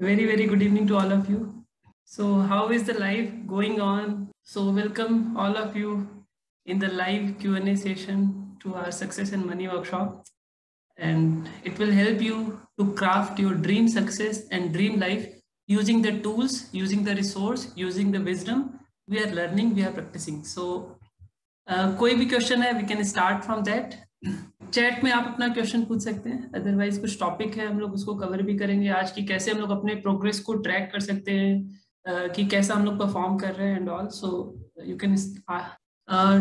Very, very good evening to all of you. So, how is the life going on? So, welcome all of you in the live Q&A session to our Success and Money workshop. And it will help you to craft your dream success and dream life using the tools, using the resource, using the wisdom we are learning, we are practicing. So, uh, कोई भी question है we can start from that Chat में आप अपना question पूछ सकते हैं। Otherwise कुछ टॉपिक है हम लोग उसको कवर भी करेंगे आज की कैसे हम लोग अपने प्रोग्रेस को ट्रैक कर सकते हैं uh, कि कैसा हम लोग परफॉर्म कर रहे हैं and all so you can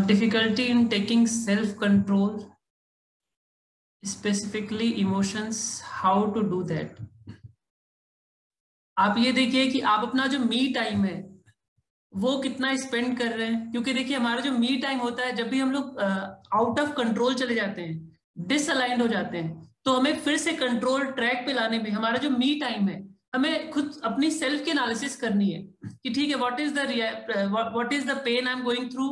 difficulty in taking self control specifically emotions how to do that आप ये देखिए कि आप अपना जो मी टाइम है वो कितना स्पेंड कर रहे हैं। क्योंकि देखिए हमारा जो मी टाइम होता है जब भी हम लोग आउट ऑफ़ कंट्रोल चले जाते हैं डिसअलाइंड हो जाते हैं। तो हमें फिर से कंट्रोल ट्रैक पे लाने में, हमारा जो मी टाइम है, हमें खुद अपनी सेल्फ की एनालिसिस करनी है कि ठीक है what is the what is the pain I am going through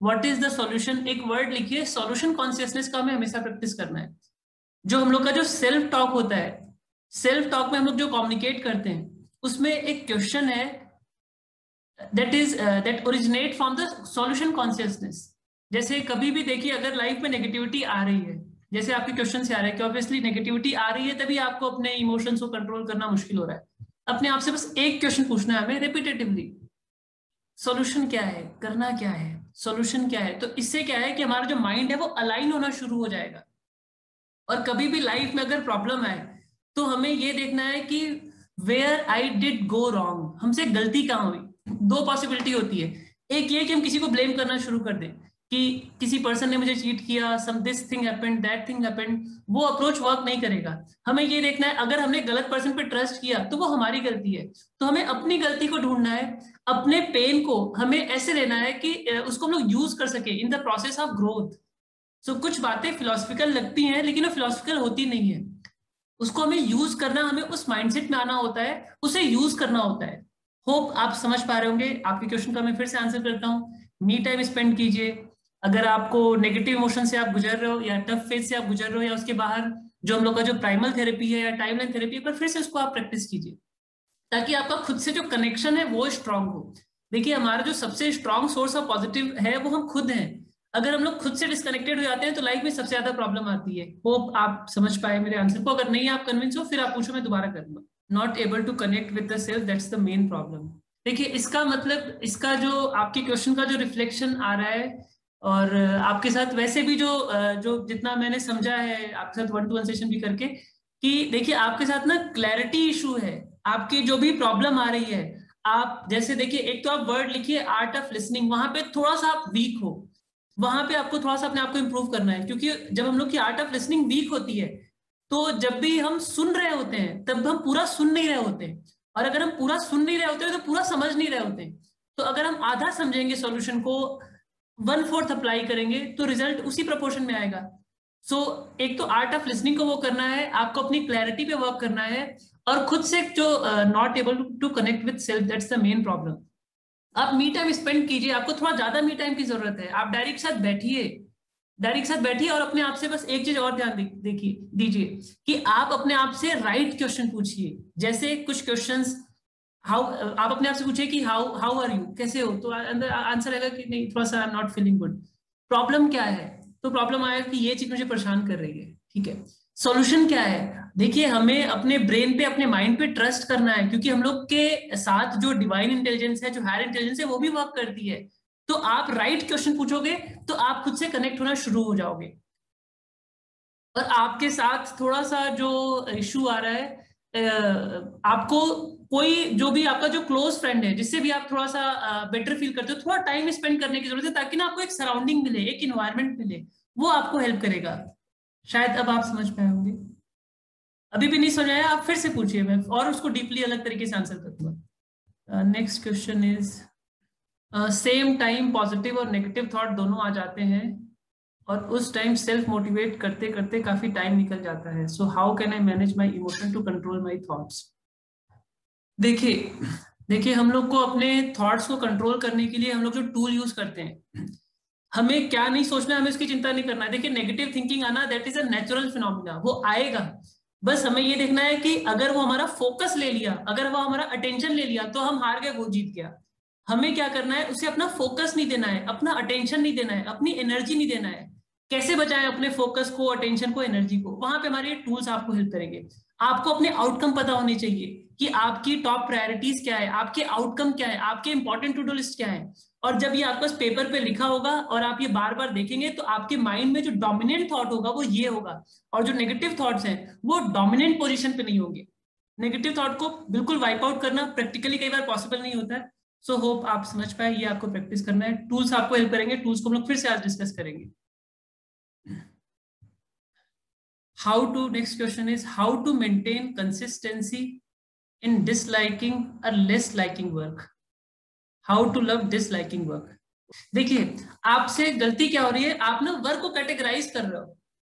what is the solution एक वर्ड लिखिए सॉल्यूशन कॉन्सियसनेस का हमें हमेशा प्रैक्टिस करना है। जो हम लोग का जो सेल्फ टॉक होता है सेल्फ टॉक में हम लोग जो कम्युनिकेट करते हैं, उसमें एक क्वेश्चन है that is that originate from the solution consciousness जैसे कभी भी देखिए, अगर लाइफ में नेगेटिविटी आ रही है जैसे आपके क्वेश्चन से आ रहा है कि ऑब्वियसली नेगेटिविटी आ रही है, तभी आपको अपने इमोशंस को कंट्रोल करना मुश्किल हो रहा है। अपने आप से बस एक क्वेश्चन पूछना है हमें रिपीटेटिवली सॉल्यूशन क्या है? करना क्या है? सॉल्यूशन क्या है? तो इससे क्या है कि हमारा जो माइंड है वो अलाइन होना शुरू हो जाएगा। और कभी भी लाइफ में अगर प्रॉब्लम आए तो हमें ये देखना है कि where I did go wrong हमसे गलती कहाँ हुई? दो पॉसिबिलिटी होती है। एक ये कि हम किसी को ब्लेम करना शुरू कर दें। कि किसी पर्सन ने मुझे चीट किया some this thing happened that thing happened वो अप्रोच वर्क नहीं करेगा। हमें ये देखना है, अगर हमने गलत पर्सन पे ट्रस्ट किया तो वो हमारी गलती है। तो हमें अपनी गलती को ढूंढना है, अपने पेन को हमें ऐसे लेना है कि उसको हम लोग यूज़ कर सके in the process of growth so कुछ बातें फिलोसफिकल लगती हैं, लेकिन वो फिलोसफिकल होती नहीं है। उसको हमें यूज़ करना, हमें उस माइंडसेट में आना होता है, उसे यूज़ करना होता है। होप आप समझ पा रहे होंगे। आपके क्वेश्चन का मैं फिर से आंसर करता हूँ। मी टाइम स्पेंड कीजिए। अगर आपको नेगेटिव इमोशन से आप गुजर रहे हो या टफ फ़ेज़ से आप गुजर रहे हो या उसके बाहर जो हम लोग का जो प्राइमल थेरेपी है या टाइमलाइन थेरेपी है पर फिर से उसको आप प्रैक्टिस कीजिए। ताकि आपका खुद से जो कनेक्शन है, वो स्ट्रांग हो। देखिए, हमारा जो सबसे स्ट्रांग सोर्स ऑफ़ पॉजिटिव है, वो हम खुद हैं। अगर हम लोग खुद से डिस्कनेक्टेड हो जाते हैं तो लाइफ में सबसे ज़्यादा प्रॉब्लम आती है। होप आप समझ पाए मेरे आंसर को। अगर नहीं, आप कन्विंस हो, फिर आप पूछो, मैं दोबारा करूँगा not able to connect with the self that's the main problem देखिए, इसका मतलब इसका जो आपके क्वेश्चन का जो रिफ्लेक्शन आ रहा है और आपके साथ वैसे भी जो जो जितना मैंने समझा है, आपके साथ वन टू वन सेशन भी करके, कि देखिए, आपके साथ ना क्लैरिटी इशू है, आपकी जो भी प्रॉब्लम आ रही है, आप जैसे देखिए, एक तो आप वर्ड लिखिए आर्ट ऑफ़ लिसनिंग वहाँ पे थोड़ा सा आप वीक हो, वहाँ पे आपको थोड़ा सा अपने आप को इम्प्रूव करना है, क्योंकि जब हम लोग की आर्ट ऑफ़ लिसनिंग वीक होती है तो जब भी हम सुन रहे होते हैं, तब हम पूरा सुन नहीं रहे होते और अगर हम पूरा सुन नहीं रहे होते तो पूरा समझ नहीं रहे होते तो अगर हम आधा समझेंगे सॉल्यूशन को वन फोर्थ अप्लाई करेंगे तो रिज़ल्ट उसी प्रपोर्शन में आएगा। सो so, एक तो आर्ट ऑफ़ लिसनिंग को वो करना है आपको अपनी क्लैरिटी पे वर्क करना है और खुद से जो not able to connect with self that's the main problem आप मी टाइम स्पेंड कीजिए आपको थोड़ा ज़्यादा मी टाइम की ज़रूरत है। आप डायरेक्ट साथ बैठिए। डायरेक्ट साथ बैठिए और अपने आप से बस एक चीज़ और ध्यान देखिए दीजिए कि आप अपने आप से राइट क्वेश्चन पूछिए। जैसे कुछ क्वेश्चंस हाउ आप अपने आप से पूछे कि हाउ हाउ आर यू कैसे हो? तो अंदर आंसर आएगा कि नहीं, थोड़ा सा I am not feeling good problem क्या है? तो प्रॉब्लम आएगा कि ये चीज़ मुझे परेशान कर रही है, ठीक है? सॉल्यूशन क्या है? देखिए, हमें अपने ब्रेन पे, अपने माइंड पे ट्रस्ट करना है, क्योंकि हम लोग के साथ जो डिवाइन इंटेलिजेंस है, जो हायर इंटेलिजेंस है, वो भी वर्क करती है। तो आप राइट right क्वेश्चन पूछोगे तो आप खुद से कनेक्ट होना शुरू हो जाओगे। और आपके साथ थोड़ा सा जो इशू आ रहा है आपको कोई जो भी आपका जो क्लोज फ्रेंड है, जिससे भी आप थोड़ा सा बेटर फील करते हो, थोड़ा टाइम स्पेंड करने की ज़रूरत है, ताकि ना आपको एक सराउंडिंग मिले, एक इन्वायरमेंट मिले, वो आपको हेल्प करेगा। शायद अब आप समझ पाए होंगे अभी भी नहीं समझाया आप फिर से पूछिए, मैं और उसको डीपली अलग तरीके से आंसर करूँगा next question is same time positive और नेगेटिव थॉट दोनों आ जाते हैं, और उस टाइम सेल्फ मोटिवेट करते करते काफ़ी टाइम निकल जाता है। So how can I manage my emotion to control my thoughts देखिए देखिए, हम लोग को अपने थॉट्स को कंट्रोल करने के लिए हम लोग जो टूल यूज़ करते हैं, हमें क्या नहीं सोचना, हमें उसकी चिंता नहीं करना। है देखिए नेगेटिव थिंकिंग आना that is a natural phenomena वो आएगा। बस हमें ये देखना है कि अगर वो हमारा फोकस ले लिया, अगर वो हमारा अटेंशन ले लिया तो हम हार गए, वो जीत गया। हमें क्या करना है, उसे अपना फोकस नहीं देना है, अपना अटेंशन नहीं देना है, अपनी एनर्जी नहीं देना है। कैसे बचाएँ अपने फोकस को अटेंशन को एनर्जी को? वहाँ पे हमारे टूल्स आपको हेल्प करेंगे। आपको अपने आउटकम पता होने चाहिए। कि आपकी टॉप प्रायोरिटीज क्या है आपके आउटकम क्या है आपके इंपॉर्टेंट टू डू लिस्ट क्या है। और जब ये आपको पेपर पे लिखा होगा और आप ये बार बार देखेंगे तो आपके माइंड में जो डोमिनेंट थॉट होगा वो ये होगा। और जो नेगेटिव थॉट्स हैं वो डोमिनेंट पोजिशन पे नहीं होंगे। नेगेटिव थॉट को बिल्कुल वाइप आउट करना प्रैक्टिकली कई बार पॉसिबल नहीं होता है। सो so, होप आप समझ पाए ये आपको प्रैक्टिस करना है। टूल्स आपको हेल्प करेंगे टूल्स को हम लोग फिर से आज डिस्कस करेंगे। How to next question is how to maintain consistency in disliking or less liking work. How to love disliking work. देखिए, आपसे गलती क्या हो रही है? आप ना वर्क को कैटेगराइज कर रहे हो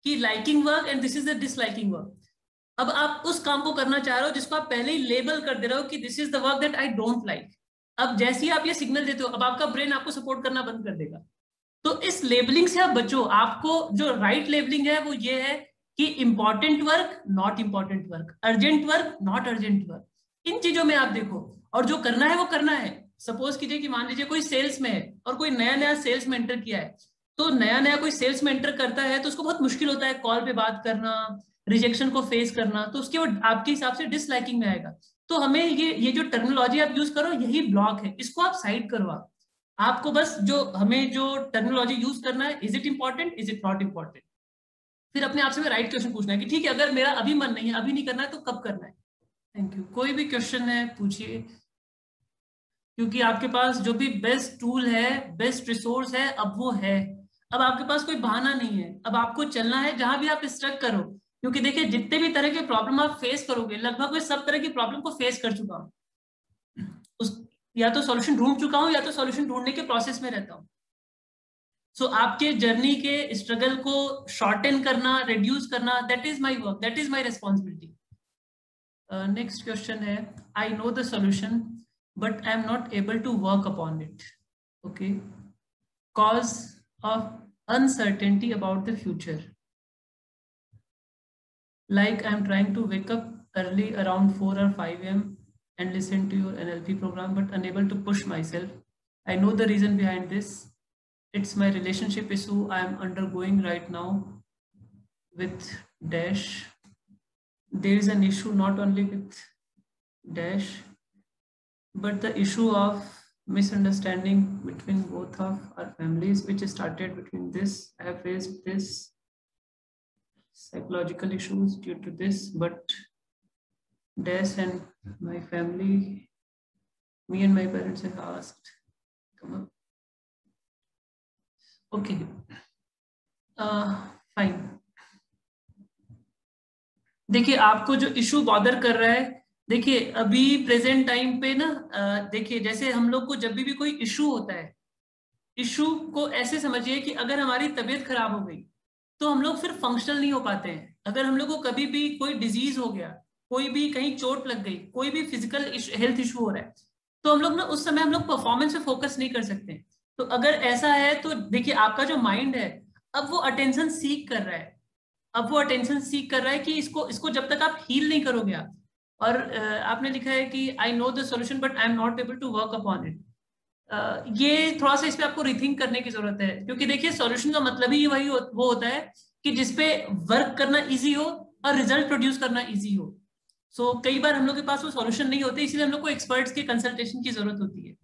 कि liking work and this is the disliking work अब आप उस काम को करना चाह रहे हो जिसको आप पहले ही लेबल कर दे रहे हो कि this is the work that I don't like अब जैसे ही आप ये सिग्नल देते हो, अब आपका ब्रेन आपको सपोर्ट करना बंद कर देगा। तो इस लेबलिंग से आप बचो। आपको जो राइट right लेबलिंग है, वो ये है कि important work not important work urgent work not urgent work इन चीज़ों में आप देखो, और जो करना है वो करना है। सपोज़ कीजिए कि मान लीजिए कोई सेल्स में है और कोई नया नया सेल्स में एंटर किया है। तो नया नया कोई सेल्स में एंटर करता है तो उसको बहुत मुश्किल होता है कॉल पे बात करना रिजेक्शन को फेस करना। तो उसके वो आपके हिसाब से डिसलाइकिंग में आएगा। तो हमें ये ये जो टर्मिनोलॉजी आप यूज़ करो, यही ब्लॉक है। इसको आप साइड करो आप। आपको बस जो, हमें जो टर्मिनोलॉजी यूज़ करना है is it important is it not important फिर अपने आप से राइट क्वेश्चन पूछना है कि ठीक है, अगर मेरा अभी मन नहीं है, अभी नहीं करना है तो कब करना है? थैंक यू कोई भी क्वेश्चन है पूछिए। क्योंकि आपके पास जो भी बेस्ट टूल है बेस्ट रिसोर्स है अब वो है। अब आपके पास कोई बहाना नहीं है। अब आपको चलना है जहाँ भी आप स्ट्रक करो। क्योंकि देखिए जितने भी तरह के प्रॉब्लम आप फेस करोगे लगभग मैं सब तरह की प्रॉब्लम को फेस कर चुका हूँ। उस या तो सॉल्यूशन ढूंढ चुका हूँ या तो सॉल्यूशन ढूँढने के प्रोसेस में रहता हूँ। सो so, आपके जर्नी के स्ट्रगल को शॉर्टन करना रिड्यूस करना that is my work that is my responsibility next question है I know the solution but I am not able to work upon it okay cause of uncertainty about the future like i'm trying to wake up early around 4 or 5 a.m and listen to your nlp program but unable to push myself i know the reason behind this it's my relationship issue i am undergoing right now with dash there is an issue not only with dash but the issue of misunderstanding between both of our families which started between this i have faced this psychological issues due to this. But dash and my family me and my parents have asked come up. Okay. Uh, fine. देखिए आपको जो issue bother कर रहा है देखिए अभी present time पे ना देखिए जैसे हम लोग को जब भी, भी कोई इशू होता है इशू को ऐसे समझिए कि अगर हमारी तबीयत खराब हो गई तो हम लोग फिर फंक्शनल नहीं हो पाते हैं। अगर हम लोग को कभी भी कोई डिज़ीज़ हो गया कोई भी कहीं चोट लग गई कोई भी फ़िज़िकल हेल्थ इशू हो रहा है तो हम लोग ना उस समय हम लोग परफॉर्मेंस पे फोकस नहीं कर सकते। तो अगर ऐसा है तो देखिए आपका जो माइंड है अब वो अटेंशन सीख कर रहा है। अब वो अटेंशन सीख कर रहा है कि इसको इसको जब तक आप हील नहीं करोगे आप। और आपने लिखा है कि I know the solution but I am not able to work upon it ये थोड़ा सा इस पर आपको रिथिंक करने की ज़रूरत है। क्योंकि देखिए सोल्यूशन का मतलब ही वही हो, वो होता है कि जिसपे वर्क करना ईजी हो और रिज़ल्ट प्रोड्यूस करना ईजी हो। सो so, कई बार हम लोग के पास वो सोल्यूशन नहीं होते इसलिए हम लोग को एक्सपर्ट्स के कंसल्टेशन की ज़रूरत होती है।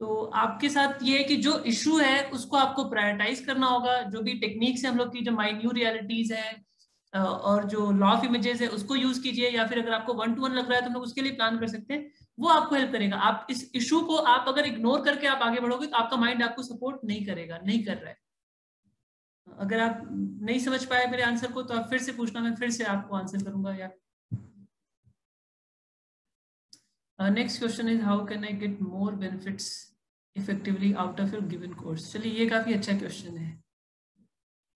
तो आपके साथ ये है कि जो इशू है, उसको आपको प्रायोरिटाइज करना होगा। जो भी टेक्निक्स है हम लोग की, जो माइन्यू रियलिटीज है और जो लॉ ऑफ़ इमेजेस है, उसको यूज़ कीजिए, या फिर अगर आपको वन टू वन लग रहा है तो हम लोग उसके लिए प्लान कर सकते हैं। वो आपको हेल्प करेगा। आप इस इशू को आप अगर इग्नोर करके आप आगे बढ़ोगे तो आपका माइंड आपको सपोर्ट नहीं करेगा, नहीं कर रहा है। अगर आप नहीं समझ पाए मेरे आंसर को तो आप फिर से पूछना, मैं फिर से आपको आंसर करूँगा, या next question is how can I get more benefits effectively out of your given course चलिए, ये काफ़ी अच्छा क्वेश्चन है।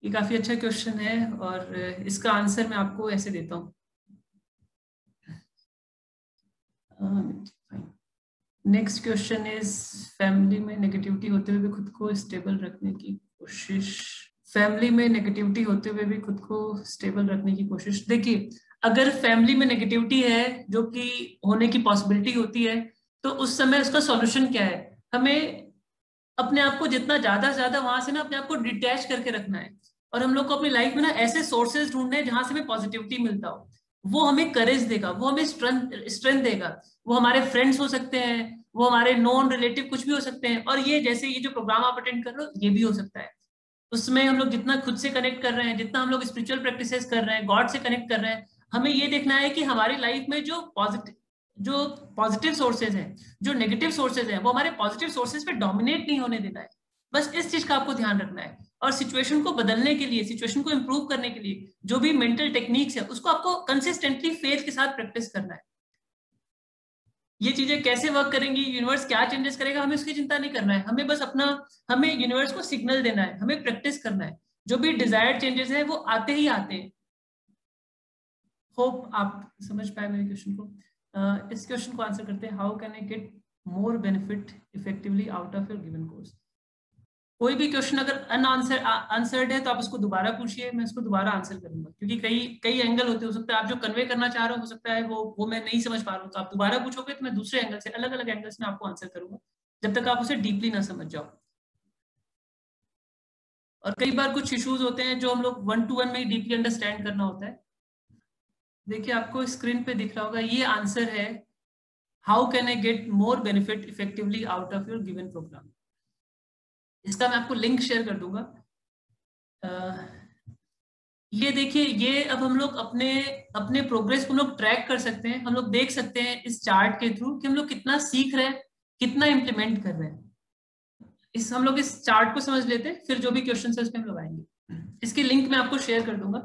ये काफ़ी अच्छा क्वेश्चन है और इसका आंसर मैं आपको ऐसे देता हूँ। नेक्स्ट क्वेश्चन इज़ फैमिली में नेगेटिविटी होते हुए भी खुद को स्टेबल रखने की कोशिश। फैमिली में नेगेटिविटी होते हुए भी खुद को स्टेबल रखने की कोशिश। देखिए अगर फैमिली में नेगेटिविटी है, जो कि होने की पॉसिबिलिटी होती है तो उस समय उसका सॉल्यूशन क्या है? हमें अपने आप को जितना ज़्यादा से ज़्यादा वहाँ से ना अपने आप को डिटैच करके रखना है। और हम लोग को अपनी लाइफ में ना ऐसे सोर्सेज ढूँढने हैं जहाँ से हमें पॉजिटिविटी मिलता हो। वो हमें करेज देगा, वो हमें स्ट्रेंथ स्ट्रेंथ देगा। वो हमारे फ्रेंड्स हो सकते हैं, वो हमारे नॉन रिलेटिव कुछ भी हो सकते हैं। और ये जैसे ये जो प्रोग्राम आप अटेंड कर रहे हो, ये भी हो सकता है। उसमें हम लोग जितना खुद से कनेक्ट कर रहे हैं, जितना हम लोग स्पिरिचुअल प्रैक्टिसेस कर रहे हैं गॉड से कनेक्ट कर रहे हैं हमें ये देखना है कि हमारी लाइफ में जो पॉजिटिव जो पॉजिटिव सोर्सेज हैं, जो नेगेटिव सोर्सेज हैं, वो हमारे पॉजिटिव सोर्सेज पे डोमिनेट नहीं होने देना है। बस इस चीज़ का आपको ध्यान रखना है। और सिचुएशन को बदलने के लिए सिचुएशन को इम्प्रूव करने के लिए, जो भी मेंटल टेक्निक्स है, उसको आपको कंसिस्टेंटली फेथ के साथ प्रैक्टिस करना है। ये चीज़ें कैसे वर्क करेंगी यूनिवर्स क्या चेंजेस करेगा, हमें उसकी चिंता नहीं करना है। हमें बस अपना, हमें यूनिवर्स को सिग्नल देना है, हमें प्रैक्टिस करना है। जो भी डिजायर्ड चेंजेस है, वो आते ही आते हैं। होप आप समझ पाए मेरे क्वेश्चन को। uh, इस क्वेश्चन को आंसर करते हैं how can I get more benefit effectively out of your given course कोई भी क्वेश्चन अगर अनआंसर आंसर्ड है तो आप उसको दोबारा पूछिए मैं उसको दोबारा आंसर करूँगा। क्योंकि कई कई एंगल होते हो सकता है आप जो कन्वे करना चाह रहे हो हो सकता है वो वो मैं नहीं समझ पा रहा हूँ तो आप दोबारा पूछोगे तो मैं दूसरे एंगल से अलग अलग एंगल से आपको आंसर करूँगा जब तक आप उसे डीपली ना समझ जाओ। और कई बार कुछ इश्यूज़ होते हैं जो हम लोग वन टू वन में डीपली अंडरस्टैंड करना होता है। देखिए, आपको स्क्रीन पे दिख रहा होगा, ये आंसर है how can I get more benefit effectively out of your given program इसका मैं आपको लिंक शेयर कर दूँगा। ये देखिए, ये अब हम लोग अपने अपने प्रोग्रेस को हम लोग ट्रैक कर सकते हैं। हम लोग देख सकते हैं इस चार्ट के थ्रू कि हम लोग कितना सीख रहे हैं, कितना इम्प्लीमेंट कर रहे हैं। इस, हम लोग इस चार्ट को समझ लेते हैं, फिर जो भी क्वेश्चन है उसमें हम लोग आएँगे। इसकी लिंक मैं आपको शेयर कर दूँगा।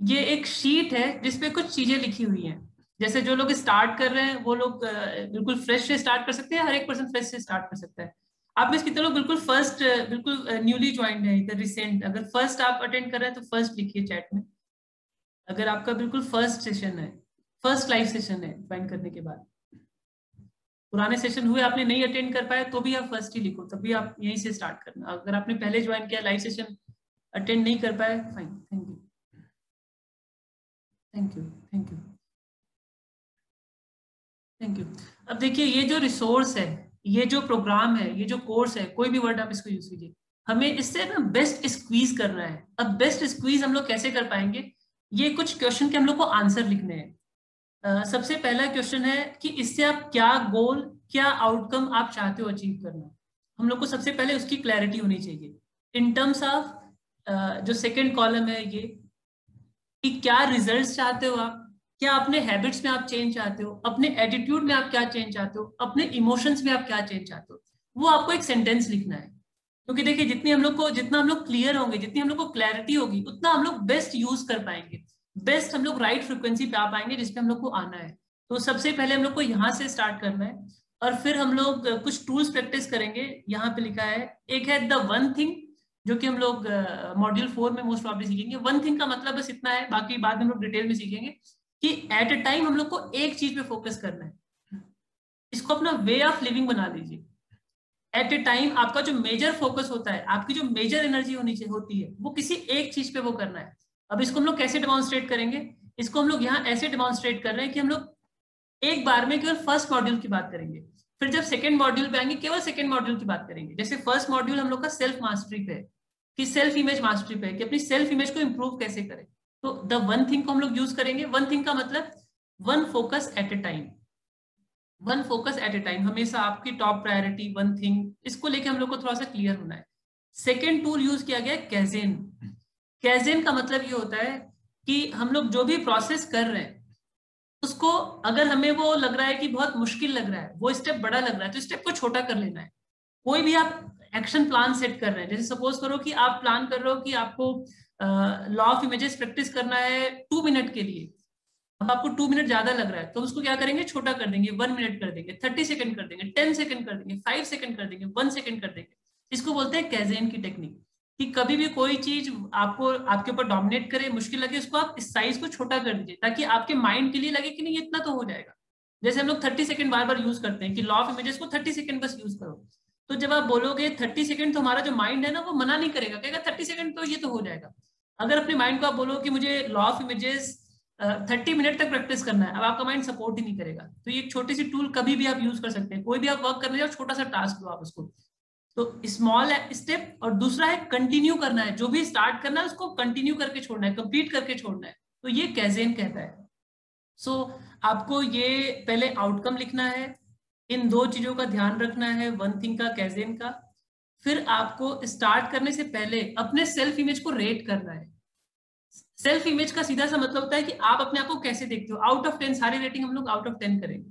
ये एक शीट है जिसपे कुछ चीज़ें लिखी हुई हैं। जैसे जो लोग स्टार्ट कर रहे हैं, वो लोग बिल्कुल फ्रेश से स्टार्ट कर सकते हैं, हर एक पर्सन फ्रेश से स्टार्ट कर सकता है। आप में कितने लोग बिल्कुल फ़र्स्ट बिल्कुल न्यूली ज्वाइंट है, इधर रिसेंट अगर फ़र्स्ट आप अटेंड कर रहे हैं तो फ़र्स्ट लिखिए चैट में। अगर आपका बिल्कुल फ़र्स्ट सेशन है फ़र्स्ट लाइव सेशन है ज्वाइन करने के बाद। पुराने सेशन हुए, आपने नहीं अटेंड कर पाया तो भी आप फ़र्स्ट ही लिखो तभी आप यहीं से स्टार्ट करना। अगर आपने पहले ज्वाइन किया लाइव सेशन अटेंड नहीं कर पाए fine thank you thank you thank you thank you अब देखिए ये जो रिसोर्स है ये जो प्रोग्राम है ये जो कोर्स है कोई भी वर्ड आप इसको यूज़ कीजिए। हमें इससे ना बेस्ट स्क्वीज करना है। अब बेस्ट स्क्वीज हम लोग कैसे कर पाएँगे? ये कुछ क्वेश्चन के हम लोग को आंसर लिखने हैं। uh, सबसे पहला क्वेश्चन है कि इससे आप क्या गोल क्या आउटकम आप चाहते हो अचीव करना। हम लोग को सबसे पहले उसकी क्लैरिटी होनी चाहिए। इन टर्म्स ऑफ़ जो सेकेंड कॉलम है ये कि क्या रिज़ल्ट चाहते हो आप? क्या अपने हैबिट्स में आप चेंज चाहते हो? अपने एटीट्यूड में आप क्या चेंज चाहते हो? अपने इमोशंस में आप क्या चेंज चाहते हो? वो आपको एक सेंटेंस लिखना है। क्योंकि देखिए, जितनी हम लोग को, जितना हम लोग क्लियर होंगे, जितनी हम लोग को क्लैरिटी होगी, उतना हम लोग बेस्ट यूज़ कर पाएँगे। बेस्ट हम लोग राइट फ्रिक्वेंसी पे आ पाएँगे, जिसपे हम लोग को आना है। तो सबसे पहले हम लोग को यहाँ से स्टार्ट करना है। और फिर हम लोग कुछ टूल्स प्रैक्टिस करेंगे। यहाँ पे लिखा है, एक है द वन थिंग जो कि हम लोग मॉड्यूल फोर में मोस्ट प्रॉब्लम सीखेंगे। वन थिंग का मतलब बस इतना है, बाकी बाद में हम लोग डिटेल में सीखेंगे कि एट अ टाइम हम लोग को एक चीज़ पे फोकस करना है। इसको अपना वे ऑफ़ लिविंग बना लीजिए एट ए टाइम आपका जो मेजर फोकस होता है, आपकी जो मेजर एनर्जी होनी चाहिए, होती है, वो किसी एक चीज़ पे वो करना है। अब इसको हम लोग कैसे डिमॉन्स्ट्रेट करेंगे? इसको हम लोग यहाँ ऐसे डेमोन्स्ट्रेट कर रहे हैं कि हम लोग एक बार में केवल फ़र्स्ट मॉड्यूल की बात करेंगे। फिर जब सेकंड मॉड्यूल पे आएँगे, केवल सेकंड मॉड्यूल की बात करेंगे। जैसे फ़र्स्ट मॉड्यूल हम लोग का सेल्फ मास्टरी पे है। कि सेल्फ इमेज मास्टरी पे कि अपनी सेल्फ इमेज को इम्प्रूव कैसे करें? तो द वन थिंग को हम लोग यूज़ करेंगे। वन थिंग का मतलब one focus at a time one focus at a time हमेशा आपकी टॉप प्रायोरिटी वन थिंग इसको लेके हम लोग को थोड़ा सा क्लियर होना है। सेकेंड टूल यूज़ किया गया कैजेन कैजेन का मतलब ये होता है कि हम लोग जो भी प्रोसेस कर रहे हैं, उसको अगर हमें वो लग रहा है कि बहुत मुश्किल लग रहा है, वो स्टेप बड़ा लग रहा है तो स्टेप को छोटा कर लेना है। कोई भी आप एक्शन प्लान सेट कर रहे हैं। जैसे सपोज़ करो कि आप प्लान कर रहे हो कि आपको लॉ ऑफ़ इमेजेस प्रैक्टिस करना है टू मिनट के लिए। अब आपको टू मिनट ज़्यादा लग रहा है तो उसको क्या करेंगे? छोटा कर देंगे वन मिनट कर देंगे थर्टी सेकंड कर देंगे टेन सेकंड कर देंगे फाइव सेकंड कर देंगे वन सेकंड कर देंगे। इसको बोलते हैं कैजेन की टेक्निक कि कभी भी कोई चीज़ आपको, आपके ऊपर डोमिनेट करे, मुश्किल लगे, उसको आप इस साइज़ को छोटा कर दीजिए, ताकि आपके माइंड के लिए लगे कि नहीं इतना तो हो जाएगा। जैसे हम लोग थर्टी सेकंड बार बार यूज़ करते हैं कि लॉ ऑफ़ इमेजेस को थर्टी सेकंड बस यूज़ करो। तो जब आप बोलोगे थर्टी सेकेंड तो हमारा जो माइंड है ना वो मना नहीं करेगा। कहेगा थर्टी सेकंड तो ये तो हो जाएगा। अगर अपने माइंड को आप बोलो कि मुझे law of images thirty minute तक प्रैक्टिस करना है अब आपका माइंड सपोर्ट ही नहीं करेगा। तो ये छोटी सी टूल कभी भी आप यूज़ कर सकते हैं। कोई भी आप वर्क करने जाओ छोटा सा टास्क दो आप उसको। तो स्मॉल स्टेप और दूसरा है कंटिन्यू करना है। जो भी स्टार्ट करना है उसको कंटिन्यू करके छोड़ना है कंप्लीट करके छोड़ना है। तो ये कैजेन कहता है। सो so, आपको ये पहले आउटकम लिखना है इन दो चीज़ों का ध्यान रखना है वन थिंग का कैजेन का। फिर आपको स्टार्ट करने से पहले अपने सेल्फ इमेज को रेट करना है। सेल्फ इमेज का सीधा सा मतलब होता है कि आप अपने आप को कैसे देखते हो। आउट ऑफ़ टेन सारी रेटिंग हम लोग आउट ऑफ़ टेन करेंगे।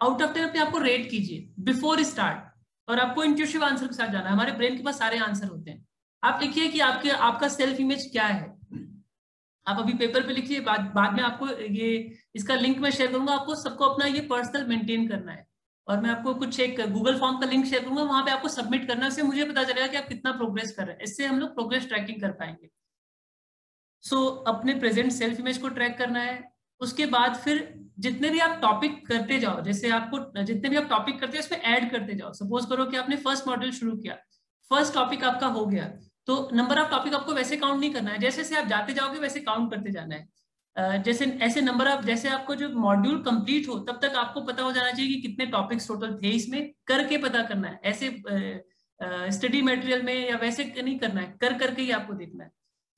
आउट ऑफ़ टेन अपने आप को रेट कीजिए बिफोर स्टार्ट और आपको इंट्यूटिव आंसर के साथ जाना है। हमारे ब्रेन के पास सारे आंसर होते हैं। आप लिखिए कि आपके, आपका सेल्फ इमेज क्या है। आप अभी पेपर पे लिखिए, बाद बाद में आपको ये, इसका लिंक मैं शेयर करूँगा। आपको सबको अपना ये पर्सनल मेंटेन करना है। और मैं आपको कुछ एक गूगल फॉर्म का लिंक शेयर करूँगा वहाँ पे आपको सबमिट करना है मुझे पता चलेगा कि आप कितना प्रोग्रेस कर रहे हैं। इससे हम लोग प्रोग्रेस ट्रैकिंग कर पाएँगे। सो so, अपने प्रेजेंट सेल्फ इमेज को ट्रैक करना है। उसके बाद फिर जितने भी आप टॉपिक करते जाओ जैसे आपको जितने भी आप टॉपिक करते हैं उसमें ऐड करते जाओ। सपोज़ करो कि आपने फ़र्स्ट मॉडल शुरू किया। फ़र्स्ट टॉपिक आपका हो गया। तो नंबर ऑफ़ टॉपिक आपको वैसे काउंट नहीं करना है। जैसे जैसे आप जाते जाओगे वैसे काउंट करते जाना है। जैसे ऐसे नंबर आप, जैसे आपको जो मॉड्यूल कंप्लीट हो, तब तक आपको पता हो जाना चाहिए कि कितने टॉपिक्स टोटल थे इसमें, करके पता करना है। ऐसे स्टडी मटेरियल में या वैसे नहीं करना है, कर करके ही आपको देखना है।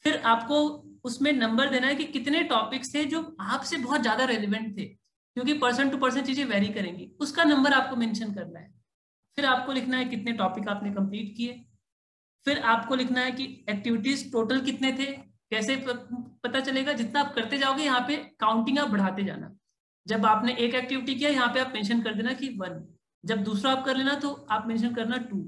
फिर आपको उसमें नंबर देना है कि कितने टॉपिक्स थे जो आपसे बहुत ज़्यादा रेलिवेंट थे, क्योंकि पर्सन टू पर्सन चीज़ें वेरी करेंगी। उसका नंबर आपको मेंशन करना है। फिर आपको लिखना है कितने टॉपिक आपने कंप्लीट किए। फिर आपको लिखना है कि एक्टिविटीज़ टोटल कितने थे कैसे पता चलेगा? जितना आप करते जाओगे, यहाँ पे काउंटिंग आप बढ़ाते जाना। जब आपने एक एक्टिविटी किया, यहाँ पे आप मेंशन कर देना कि वन जब दूसरा आप कर लेना तो आप मेंशन करना टू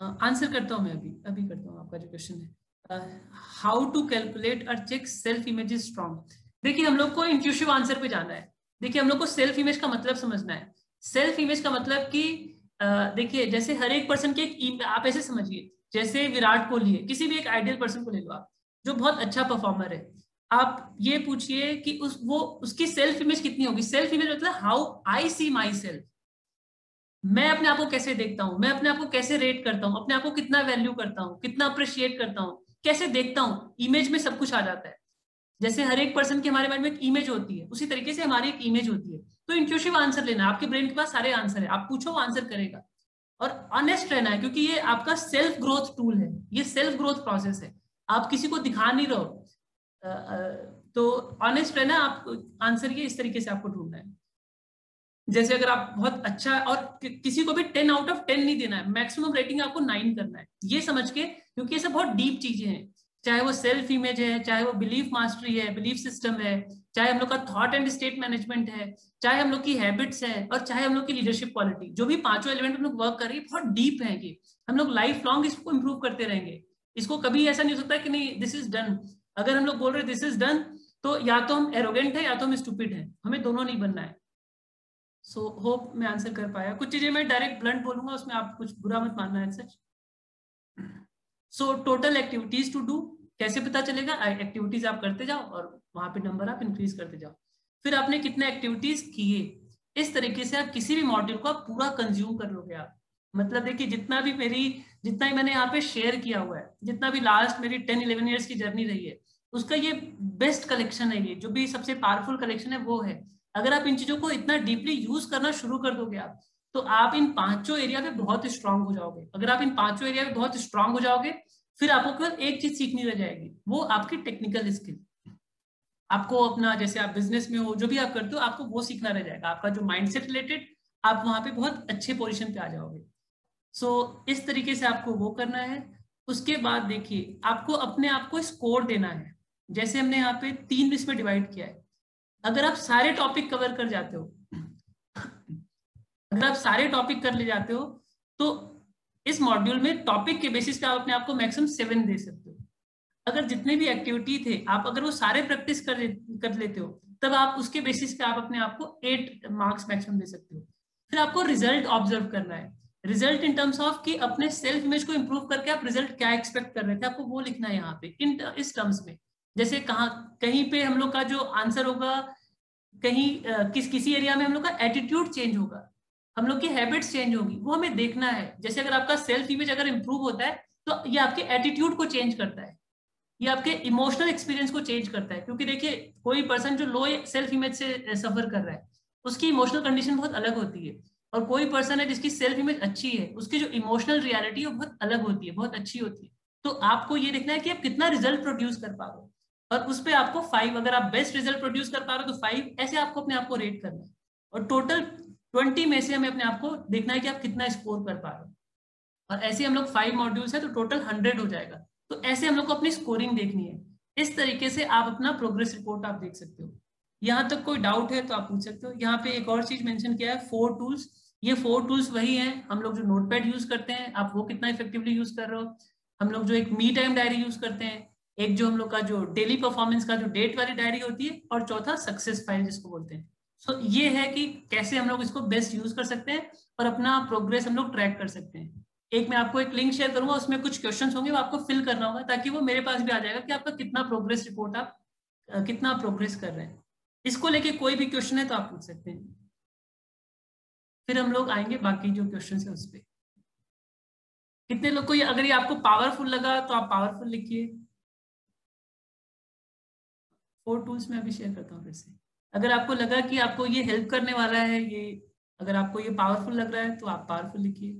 आंसर करता हूँ मैं अभी अभी करता हूँ आपका जो क्वेश्चन है। हाउ टू कैलकुलेट और check self image is strong देखिए, हम लोग को इंक्लूसिव आंसर पे जाना है। देखिए, हम लोग को सेल्फ इमेज का मतलब समझना है। सेल्फ इमेज का मतलब कि देखिए, जैसे हर एक पर्सन के एक आप ऐसे समझिए, जैसे विराट कोहली है, किसी भी एक आइडियल पर्सन को ले लो आप, जो बहुत अच्छा परफॉर्मर है। आप ये पूछिए कि उस, वो, उसकी सेल्फ इमेज कितनी होगी? सेल्फ इमेज मतलब how I see myself मैं अपने आप को कैसे देखता हूँ? मैं अपने आप को कैसे रेट करता हूँ? अपने आप को कितना वैल्यू करता हूँ? कितना अप्रिशिएट करता हूँ? कैसे देखता हूँ? इमेज में सब कुछ आ जाता है। जैसे हर एक पर्सन की हमारे माइंड में एक इमेज होती है, उसी तरीके से हमारी एक इमेज होती है। तो इंक्यूसिव आंसर लेना आपके ब्रेन के पास सारे आंसर है। आप पूछो वो आंसर करेगा। और ऑनेस्ट रहना है क्योंकि ये आपका सेल्फ ग्रोथ टूल है। ये सेल्फ ग्रोथ प्रोसेस है। आप किसी को दिखा नहीं रहो तो ऑनेस्ट रहना आप आंसर ये इस तरीके से आपको ढूंढना है। जैसे अगर आप बहुत अच्छा और कि, किसी को भी टेन आउट ऑफ़ टेन नहीं देना है। मैक्सिमम रेटिंग आपको नाइन करना है। ये समझ के क्योंकि ये सब बहुत डीप चीज़ें हैं। चाहे वो सेल्फ इमेज है चाहे वो बिलीफ मास्टरी है बिलीफ सिस्टम है चाहे हम लोग का थॉट एंड स्टेट मैनेजमेंट है चाहे हम लोग की हैबिट्स है और चाहे हम लोग की लीडरशिप क्वालिटी जो भी पाँचों एलिमेंट हम लोग वर्क कर रही है बहुत डीप है ये। हम लोग लाइफ लॉन्ग इसको इम्प्रूव करते रहेंगे। इसको कभी ऐसा नहीं हो सकता कि नहीं दिस इज़ डन अगर हम लोग बोल रहे दिस इज़ डन तो या तो हम एरोगेंट है या तो हम स्टूपिड है। हमें दोनों नहीं बनना है। सो so, होप मैं आंसर कर पाया। कुछ चीज़ें मैं डायरेक्ट ब्लंट बोलूँगा उसमें आप कुछ बुरा मत मानना है सच so total activities to do कैसे पता चलेगा? एक्टिविटीज़ आप करते जाओ और वहाँ पे नंबर आप इंक्रीज करते जाओ। फिर आपने कितने एक्टिविटीज़ किए? इस तरीके से आप किसी भी मॉड्यूल को आप पूरा कंज्यूम कर लोगे आप। मतलब देखिए, जितना भी मेरी, जितना ही मैंने यहाँ पे शेयर किया हुआ है, जितना भी लास्ट मेरी टेन इलेवन ईयर्स की जर्नी रही है, उसका ये बेस्ट कलेक्शन है ये, जो भी सबसे पावरफुल कलेक्शन है वो है। अगर आप इन चीज़ों को इतना डीपली यूज़ करना शुरू कर दोगे आप तो आप इन पाँचों एरिया पे बहुत स्ट्रांग हो जाओगे। अगर आप इन पाँचों एरिया पे बहुत स्ट्रांग हो जाओगे फिर आपको केवल एक चीज़ सीखनी रह जाएगी वो आपकी टेक्निकल स्किल आपको अपना जैसे आप बिज़नेस में हो जो भी आप करते हो आपको वो सीखना रह जाएगा। आपका जो माइंडसेट रिलेटेड आप वहाँ पे बहुत अच्छे पोजिशन पे आ जाओगे। सो so, इस तरीके से आपको वो करना है। उसके बाद देखिए आपको अपने आप को स्कोर देना है। जैसे हमने यहाँ पे तीन इसमें डिवाइड किया है। अगर आप सारे टॉपिक कवर कर जाते हो अगर आप सारे टॉपिक कर ले जाते हो तो इस मॉड्यूल में टॉपिक के बेसिस पे आप अपने आप को मैक्सिमम सेवन दे सकते हो। अगर जितने भी एक्टिविटी थे, आप अगर वो सारे प्रैक्टिस कर कर लेते हो, तब आप उसके बेसिस पे आप अपने आप को एट मार्क्स मैक्सिमम दे सकते हो। फिर आपको रिज़ल्ट ऑब्ज़र्व करना है। रिज़ल्ट इन टर्म्स ऑफ़ कि अपने सेल्फ इमेज को इम्प्रूव करके आप रिज़ल्ट क्या एक्सपेक्ट कर रहे थे, आपको वो लिखना है यहाँ पे इन इस टर्म्स में। जैसे कहा, कहीं पे हम लोग का जो आंसर होगा, कहीं किस, किसी एरिया में हम लोग का एटीट्यूड चेंज होगा। हम लोग की हैबिट्स चेंज होगी। वो हमें देखना है। जैसे अगर आपका सेल्फ इमेज अगर इम्प्रूव होता है तो ये आपके एटीट्यूड को चेंज करता है। ये आपके इमोशनल एक्सपीरियंस को चेंज करता है। क्योंकि देखिए, कोई पर्सन जो लो सेल्फ इमेज से सफ़र कर रहा है, उसकी इमोशनल कंडीशन बहुत अलग होती है। और कोई पर्सन है जिसकी सेल्फ इमेज अच्छी है, उसकी जो इमोशनल रियलिटी है बहुत अलग होती है, बहुत अच्छी होती है। तो आपको ये देखना है कि आप कितना रिज़ल्ट प्रोड्यूस कर पा रहे हो। और उस पर आपको फाइव अगर आप बेस्ट रिज़ल्ट प्रोड्यूस कर पा रहे हो तो फाइव ऐसे आपको अपने आप को रेट करना है। और टोटल ट्वेंटी में से हमें अपने आप को देखना है कि आप कितना स्कोर कर पा रहे हो। और ऐसे हम लोग फाइव मॉड्यूल्स है तो टोटल हंड्रेड हो जाएगा। तो ऐसे हम लोग को अपनी स्कोरिंग देखनी है। इस तरीके से आप अपना प्रोग्रेस रिपोर्ट आप देख सकते हो। यहाँ तक कोई डाउट है तो आप पूछ सकते हो। यहाँ पे एक और चीज़ मेंशन किया है फोर टूल्स ये फोर टूल्स वही हैं। हम लोग जो नोटपैड यूज़ करते हैं, आप वो कितना इफेक्टिवली यूज़ कर रहे हो? हम लोग जो एक मी टाइम डायरी यूज़ करते हैं, एक जो हम लोग का जो डेली परफॉर्मेंस का जो डेट वाली डायरी होती है, और चौथा सक्सेस फ़ाइल जिसको बोलते हैं। सो so, ये है कि कैसे हम लोग इसको बेस्ट यूज़ कर सकते हैं और अपना प्रोग्रेस हम लोग ट्रैक कर सकते हैं। एक मैं आपको एक लिंक शेयर करूँगा उसमें कुछ क्वेश्चन होंगे वो आपको फिल करना होगा ताकि वो मेरे पास भी आ जाएगा कि आपका कितना प्रोग्रेस रिपोर्ट आप कितना प्रोग्रेस कर रहे हैं। इसको लेके कोई भी क्वेश्चन है तो आप पूछ सकते हैं। फिर हम लोग आएँगे बाकी जो क्वेश्चन है उस पर कितने लोग को ये अगर ये आपको पावरफुल लगा तो आप पावरफुल लिखिए। फोर टूल्स में अभी शेयर करता हूँ फिर से। अगर आपको लगा कि आपको ये हेल्प करने वाला है, ये, अगर आपको ये पावरफुल लग रहा है तो आप पावरफुल लिखिए।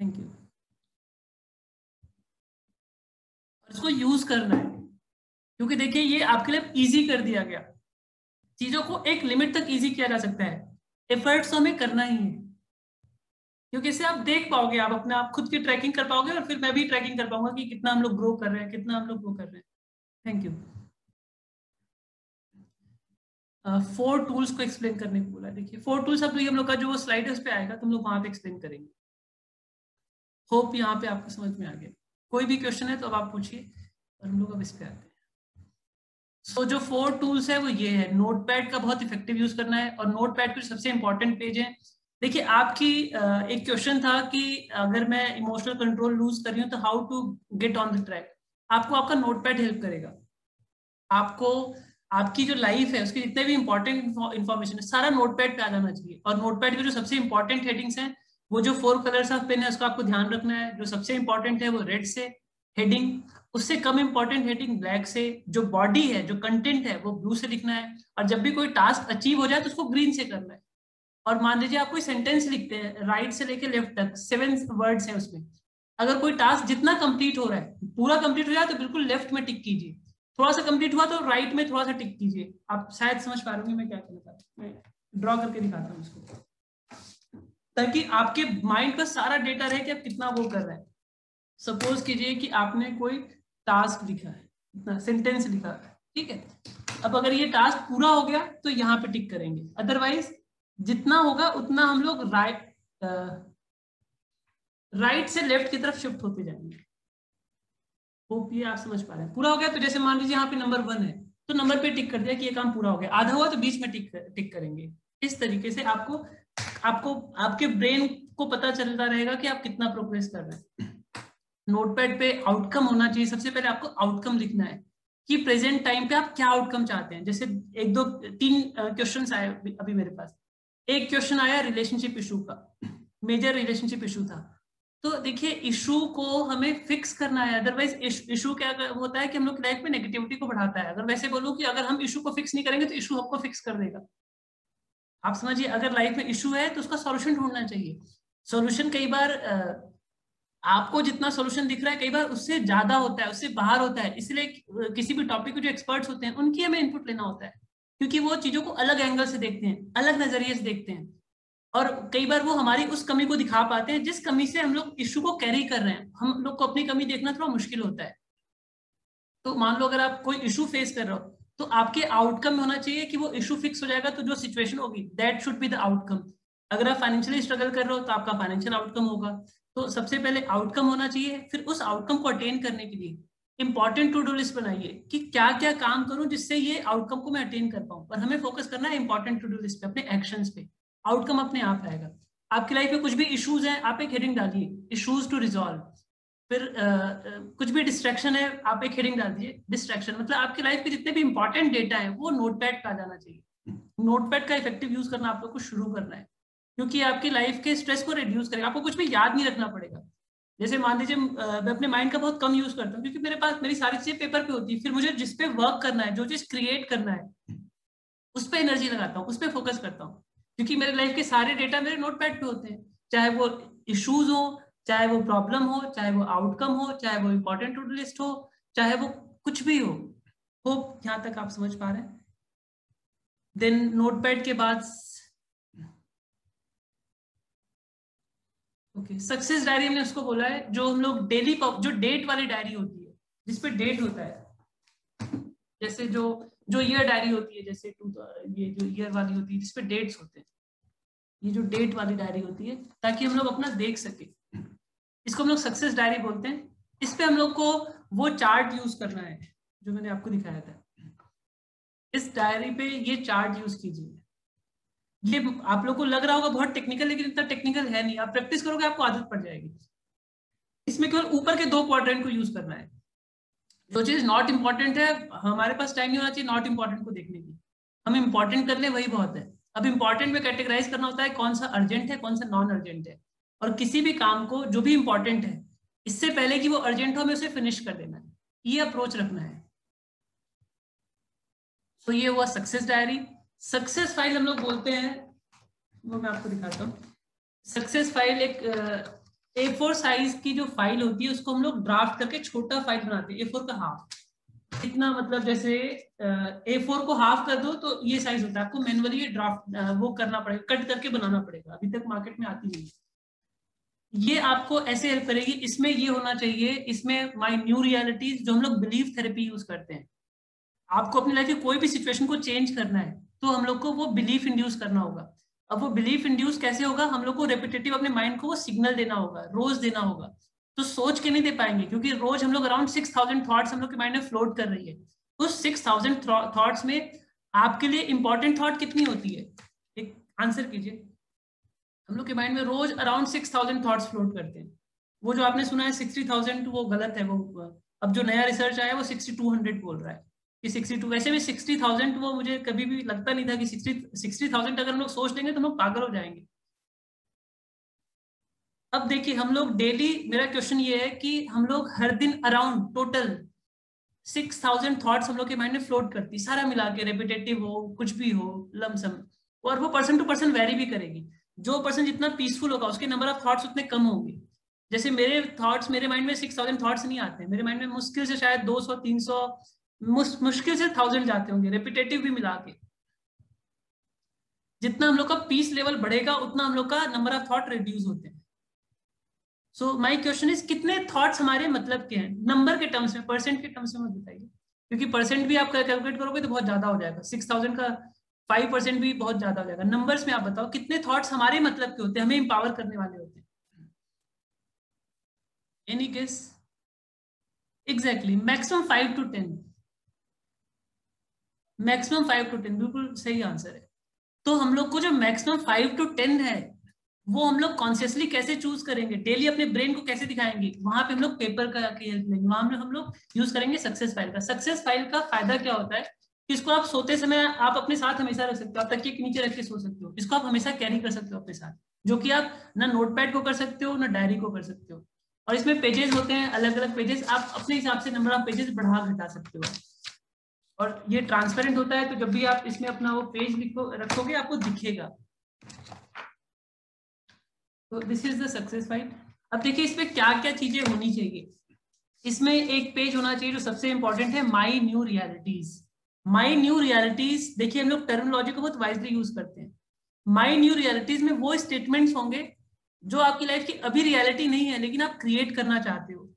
थैंक यू और इसको यूज़ करना है। क्योंकि देखिए, ये आपके लिए इजी कर दिया गया। चीज़ों को एक लिमिट तक इजी किया जा सकता है। एफर्ट्स तो हमें करना ही है। क्योंकि इससे आप देख पाओगे, आप अपने आप खुद की ट्रैकिंग कर पाओगे और फिर मैं भी ट्रैकिंग कर पाऊँगा कि कितना हम लोग ग्रो कर रहे हैं, कितना हम लोग ग्रो कर रहे हैं। थैंक यू फोर टूल्स को एक्सप्लेन करने को बोला। देखिए फोर टूल्स अब हम लोग का जो स्लाइड पे आएगा तुम लोग वहाँ पे एक्सप्लेन करेंगे। होप यहाँ पे आपको समझ में आ गया। कोई भी क्वेश्चन है तो अब आप पूछिए और हम लोग अब इस पे आते हैं। सो so, जो फोर टूल्स है वो ये है। नोटपैड का बहुत इफ़ेक्टिव यूज़ करना है और नोटपैड पे सबसे इंपॉर्टेंट पेज है। देखिए आपकी एक क्वेश्चन था कि अगर मैं इमोशनल कंट्रोल लूज कर रही हूँ तो how to get on the track आपको आपका नोटपैड हेल्प करेगा। आपको आपकी जो लाइफ है, उसके जितने भी इंपॉर्टेंट इन्फॉर्मेशन है, सारा नोटपैड पे आ जाना चाहिए। और नोटपैड के जो सबसे इंपॉर्टेंट हेडिंग्स हैं, वो जो फोर कलर्स ऑफ़ पेन है, उसका आपको ध्यान रखना है। जो सबसे इंपॉर्टेंट है, वो रेड से हेडिंग उससे कम इंपॉर्टेंट हेडिंग ब्लैक से जो बॉडी है, जो कंटेंट है, वो ब्लू से लिखना है। और जब भी कोई टास्क अचीव हो जाए तो उसको ग्रीन से करना है। और मान लीजिए आप कोई सेंटेंस लिखते हैं राइट से लेके लेफ़्ट तक सेवन वर्ड्स हैं उसमें। अगर कोई टास्क जितना कंप्लीट हो रहा है, पूरा कंप्लीट हो जाए तो बिल्कुल लेफ़्ट में टिक कीजिए। थोड़ा सा कंप्लीट हुआ तो राइट में थोड़ा सा टिक कीजिए। आप शायद समझ पा रहे मैं क्या कहना चाहता हूँ। ड्रॉ करके दिखाता हूँ इसको ताकि आपके माइंड का सारा डेटा रहे कि आप कितना वो कर रहे हैं। सपोज़ कीजिए कि आपने कोई टास्क लिखा है, इतना सेंटेंस लिखा है, ठीक है? अब अगर ये टास्क पूरा हो गया तो यहाँ पे टिक करेंगे। अदरवाइज़ जितना होगा, उतना हम लोग राइट राइट से लेफ़्ट की तरफ़ शिफ्ट होते जाएँगे। होप ये आप समझ पा रहे हैं। पूरा हो गया? तो जैसे मान लीजिए यहाँ पे नंबर वन है तो नंबर पे टिक कर दिया कि ये काम पूरा हो गया। आधा हुआ तो बीच में टिक टिक करेंगे। इस तरीके से आपको आपको, आपके ब्रेन को पता चलता रहेगा कि आप कितना प्रोग्रेस कर रहे हैं। नोटपैड पे आउटकम होना चाहिए। सबसे पहले आपको आउटकम लिखना है कि प्रेजेंट टाइम पे आप क्या आउटकम चाहते हैं। जैसे एक, दो, तीन क्वेश्चंस आए अभी मेरे पास। एक क्वेश्चन आया रिलेशनशिप इशू का। मेजर रिलेशनशिप इशू था। तो देखिए इशू को हमें फिक्स करना है। अदरवाइज़ इशू क्या होता है कि हम लोग लाइफ में नेगेटिविटी को बढ़ाता है। अगर वैसे बोलूँ कि अगर हम इशू को फिक्स नहीं करेंगे तो इशू आपको फिक्स कर देगा। आप समझिए, अगर लाइफ में इशू है तो उसका सॉल्यूशन ढूंढना चाहिए। सॉल्यूशन कई बार आपको जितना सोल्यूशन दिख रहा है, कई बार उससे ज़्यादा होता है, उससे बाहर होता है। इसलिए किसी भी टॉपिक के जो एक्सपर्ट्स होते हैं, उनकी हमें इनपुट लेना होता है। क्योंकि वो चीज़ों को अलग एंगल से देखते हैं, अलग नज़रिए से देखते हैं। और कई बार वो हमारी उस कमी को दिखा पाते हैं, जिस कमी से हम लोग इशू को कैरी कर रहे हैं। हम लोग को अपनी कमी देखना थोड़ा मुश्किल होता है। तो मान लो अगर आप कोई इशू फेस कर रहे हो तो आपके आउटकम होना चाहिए कि वो इशू फिक्स हो जाएगा तो जो सिचुएशन होगी that should be the outcome अगर आप फाइनेंशियली स्ट्रगल कर रहे हो तो आपका फाइनेंशियल आउटकम होगा। तो सबसे पहले आउटकम होना चाहिए, फिर उस आउटकम को अटेन करने के लिए इंपॉर्टेंट टू डू लिस्ट बनाइए कि क्या क्या काम करूँ जिससे ये आउटकम को मैं अटेन कर पाऊँ। पर हमें फोकस करना है इंपॉर्टेंट टू डू लिस्ट पे, अपने एक्शंस पे। आउटकम अपने आप आएगा। आपकी लाइफ में कुछ भी इश्यूज़ हैं आप एक हेडिंग डालिए इश्यूज़ टू रिजॉल्व फिर आ, कुछ भी डिस्ट्रैक्शन है आप एक हेडिंग डाल दीजिए डिस्ट्रैक्शन मतलब आपकी लाइफ के जितने भी इंपॉर्टेंट डेटा है वो नोटपैड पे आ जाना चाहिए। नोटपैड का इफ़ेक्टिव यूज़ करना आप लोग को शुरू करना है। क्योंकि आपकी लाइफ के स्ट्रेस को रिड्यूस करेगा। आपको कुछ भी याद नहीं रखना पड़ेगा। जैसे मान लीजिए मैं अपने माइंड का बहुत कम यूज़ करता हूँ क्योंकि मेरे पास मेरी सारी चीज़ें पेपर पे होती है। फिर मुझे जिस पे वर्क करना है जो चीज़ क्रिएट करना है उस पर एनर्जी लगाता हूँ उस पर फोकस करता हूँ। क्योंकि मेरे लाइफ के सारे डेटा मेरे नोट पैड पे होते हैं। चाहे वो इश्यूज़ हो, चाहे वो प्रॉब्लम हो, चाहे वो आउटकम हो, चाहे वो इम्पोर्टेंट टू लिस्ट हो, चाहे वो कुछ भी हो। होप यहाँ तक आप समझ पा रहे हैं। देन नोटपैड के बाद ओके सक्सेस डायरी हमने उसको बोला है, जो हम लोग डेली जो डेट वाली डायरी होती है जिसपे डेट होता है। जैसे जो जो ईयर डायरी होती है, जैसे टू ये जो ईयर वाली होती है, जिसपे डेट्स होते हैं। ये जो डेट वाली डायरी होती है, ताकि हम लोग अपना देख सके। इसको हम लोग सक्सेस डायरी बोलते हैं। इस पे हम लोग को वो चार्ट यूज़ करना है, जो मैंने आपको दिखाया था। इस डायरी पे ये चार्ट यूज़ कीजिए। ये आप लोग को लग रहा होगा बहुत टेक्निकल लेकिन इतना टेक्निकल है नहीं। आप प्रैक्टिस करोगे, आपको आदत पड़ जाएगी। इसमें केवल ऊपर के दो क्वाड्रेंट को यूज़ करना है। जो चीज़ नॉट इंपॉर्टेंट है, हमारे पास टाइम नहीं होना चाहिए नॉट इंपॉर्टेंट को देखने की। हम इंपॉर्टेंट कर ले वही बहुत है। अब इंपॉर्टेंट में कैटेगराइज करना होता है कौन सा अर्जेंट है, कौन सा नॉन अर्जेंट है। और किसी भी काम को जो भी इंपॉर्टेंट है, इससे पहले कि वो अर्जेंट हो, हमें उसे फिनिश कर देना है। ये अप्रोच रखना है। तो ये हुआ सक्सेस डायरी सक्सेस फ़ाइल हम लोग बोलते हैं, वो मैं आपको दिखाता हूँ। सक्सेस फ़ाइल एक ए फोर साइज़ की जो फ़ाइल होती है, उसको हम लोग ड्राफ्ट करके छोटा फ़ाइल बनाते हैं। ए फोर का हाफ़ इतना मतलब जैसे ए फोर को हाफ़ कर दो तो ये साइज़ होता है। आपको मैनुअली ये ड्राफ्ट वो करना पड़ेगा कट करके बनाना पड़ेगा। अभी तक मार्केट में आती नहीं ये आपको ऐसे हेल्प करेगी, इसमें ये होना चाहिए, इसमें माई न्यू रियलिटीज जो हम लोग बिलीव थेरेपी यूज़ करते हैं। आपको अपनी लाइफ की कोई भी सिचुएशन को चेंज करना है तो हम लोग को वो बिलीफ इंड्यूस करना होगा। अब वो बिलीफ इंड्यूस कैसे होगा? हम लोग को रेपिटेटिव अपने माइंड को वो सिग्नल देना होगा, रोज देना होगा। तो सोच के नहीं दे पाएँगे, क्योंकि रोज हम लोग अराउंड सिक्स थाउज़ेंड थॉट्स हम लोग के माइंड में फ्लोट कर रही है। उस सिक्स थाउज़ेंड थॉट्स में आपके लिए इंपॉर्टेंट थॉट कितनी होती है? एक आंसर कीजिए। हम लोग के माइंड में रोज around six thousand thoughts float करते हैं। वो जो आपने सुना है सिक्सटी थाउज़ेंड वो गलत है, वो अब जो नया रिसर्च आया है वो सिक्सटी टू हंड्रेड बोल रहा है। कि सिक्सटी टू वैसे भी सिक्सटी थाउज़ेंड वो मुझे कभी भी लगता नहीं था कि सिक्सटी सिक्सटी थाउज़ेंड अगर हम लोग सोच लेंगे तो हम पागल हो जाएँगे। अब देखिए, हम लोग डेली मेरा क्वेश्चन ये है कि हम लोग हर दिन around total six thousand thoughts हम लोग के माइंड में फ्लोट करती, सारा मिला के रेपिटेटिव हो, कुछ भी हो लमसम और वो पर्सन टू पर्सन वेरी भी करेगी। जो पर्सन जितना पीसफुल होगा, उसके नंबर ऑफ़ थॉट्स उतने कम होंगे। जैसे मेरे थॉट्स मेरे माइंड में सिक्स थाउज़ेंड थॉट्स नहीं आते, मेरे माइंड में मुश्किल से शायद दो सौ, तीन सौ मुश्किल से थाउज़ेंड जाते होंगे रेपिटेटिव भी मिला के। जितना हम लोग का पीस लेवल बढ़ेगा, उतना हम लोग का नंबर ऑफ़ थॉट रिड्यूस होते हैं। सो माई क्वेश्चन इज़ कितने थॉट्स हमारे मतलब के हैं? नंबर के टर्म्स में परसेंट के टर्म्स में बताइए। क्योंकि परसेंट भी आप कैलकुलेट करोगे तो बहुत ज़्यादा हो जाएगा। सिक्स थाउज़ेंड का फाइव परसेंट भी बहुत ज़्यादा हो जाएगा। नंबर्स में आप बताओ, कितने थॉट्स हमारे मतलब के होते हैं? हमें इंपावर करने वाले होते हैं। Any guess exactly maximum five to ten maximum five to ten, बिल्कुल सही आंसर है। तो हम लोग को जो मैक्सिमम फाइव टू टेन है, वो हम लोग कॉन्सियसली कैसे चूज़ करेंगे? डेली अपने ब्रेन को कैसे दिखाएँगे? वहाँ पे हम लोग पेपर का हेल्प लेंगे। वहाँ हम लोग यूज़ करेंगे सक्सेस फ़ाइल का। सक्सेस फ़ाइल का फ़ायदा क्या होता है? इसको आप सोते समय आप अपने साथ हमेशा रख सकते हो। आप तकिए के नीचे रख के सो सकते हो। इसको आप हमेशा कैरी कर सकते हो अपने साथ। जो कि आप ना नोटपैड को कर सकते हो, ना डायरी को कर सकते हो। और इसमें पेजेस होते हैं अलग अलग पेजेस आप अपने हिसाब से नंबर ऑफ़ पेजेस बढ़ा घटा सकते हो। और ये ट्रांसपेरेंट होता है तो जब भी आप इसमें अपना वो पेज लिखो, रखोगे, आपको दिखेगा। तो this is the success file अब देखिए, इसमें क्या क्या चीज़ें होनी चाहिए। इसमें एक पेज होना चाहिए जो सबसे इंपॉर्टेंट है my new realities my new realities देखिए, हम लोग टर्मोलॉजी को बहुत वाइजली यूज़ करते हैं। माई न्यू रियलिटीज में वो स्टेटमेंट्स होंगे जो आपकी लाइफ की अभी रियलिटी नहीं है, लेकिन आप क्रिएट करना चाहते हो।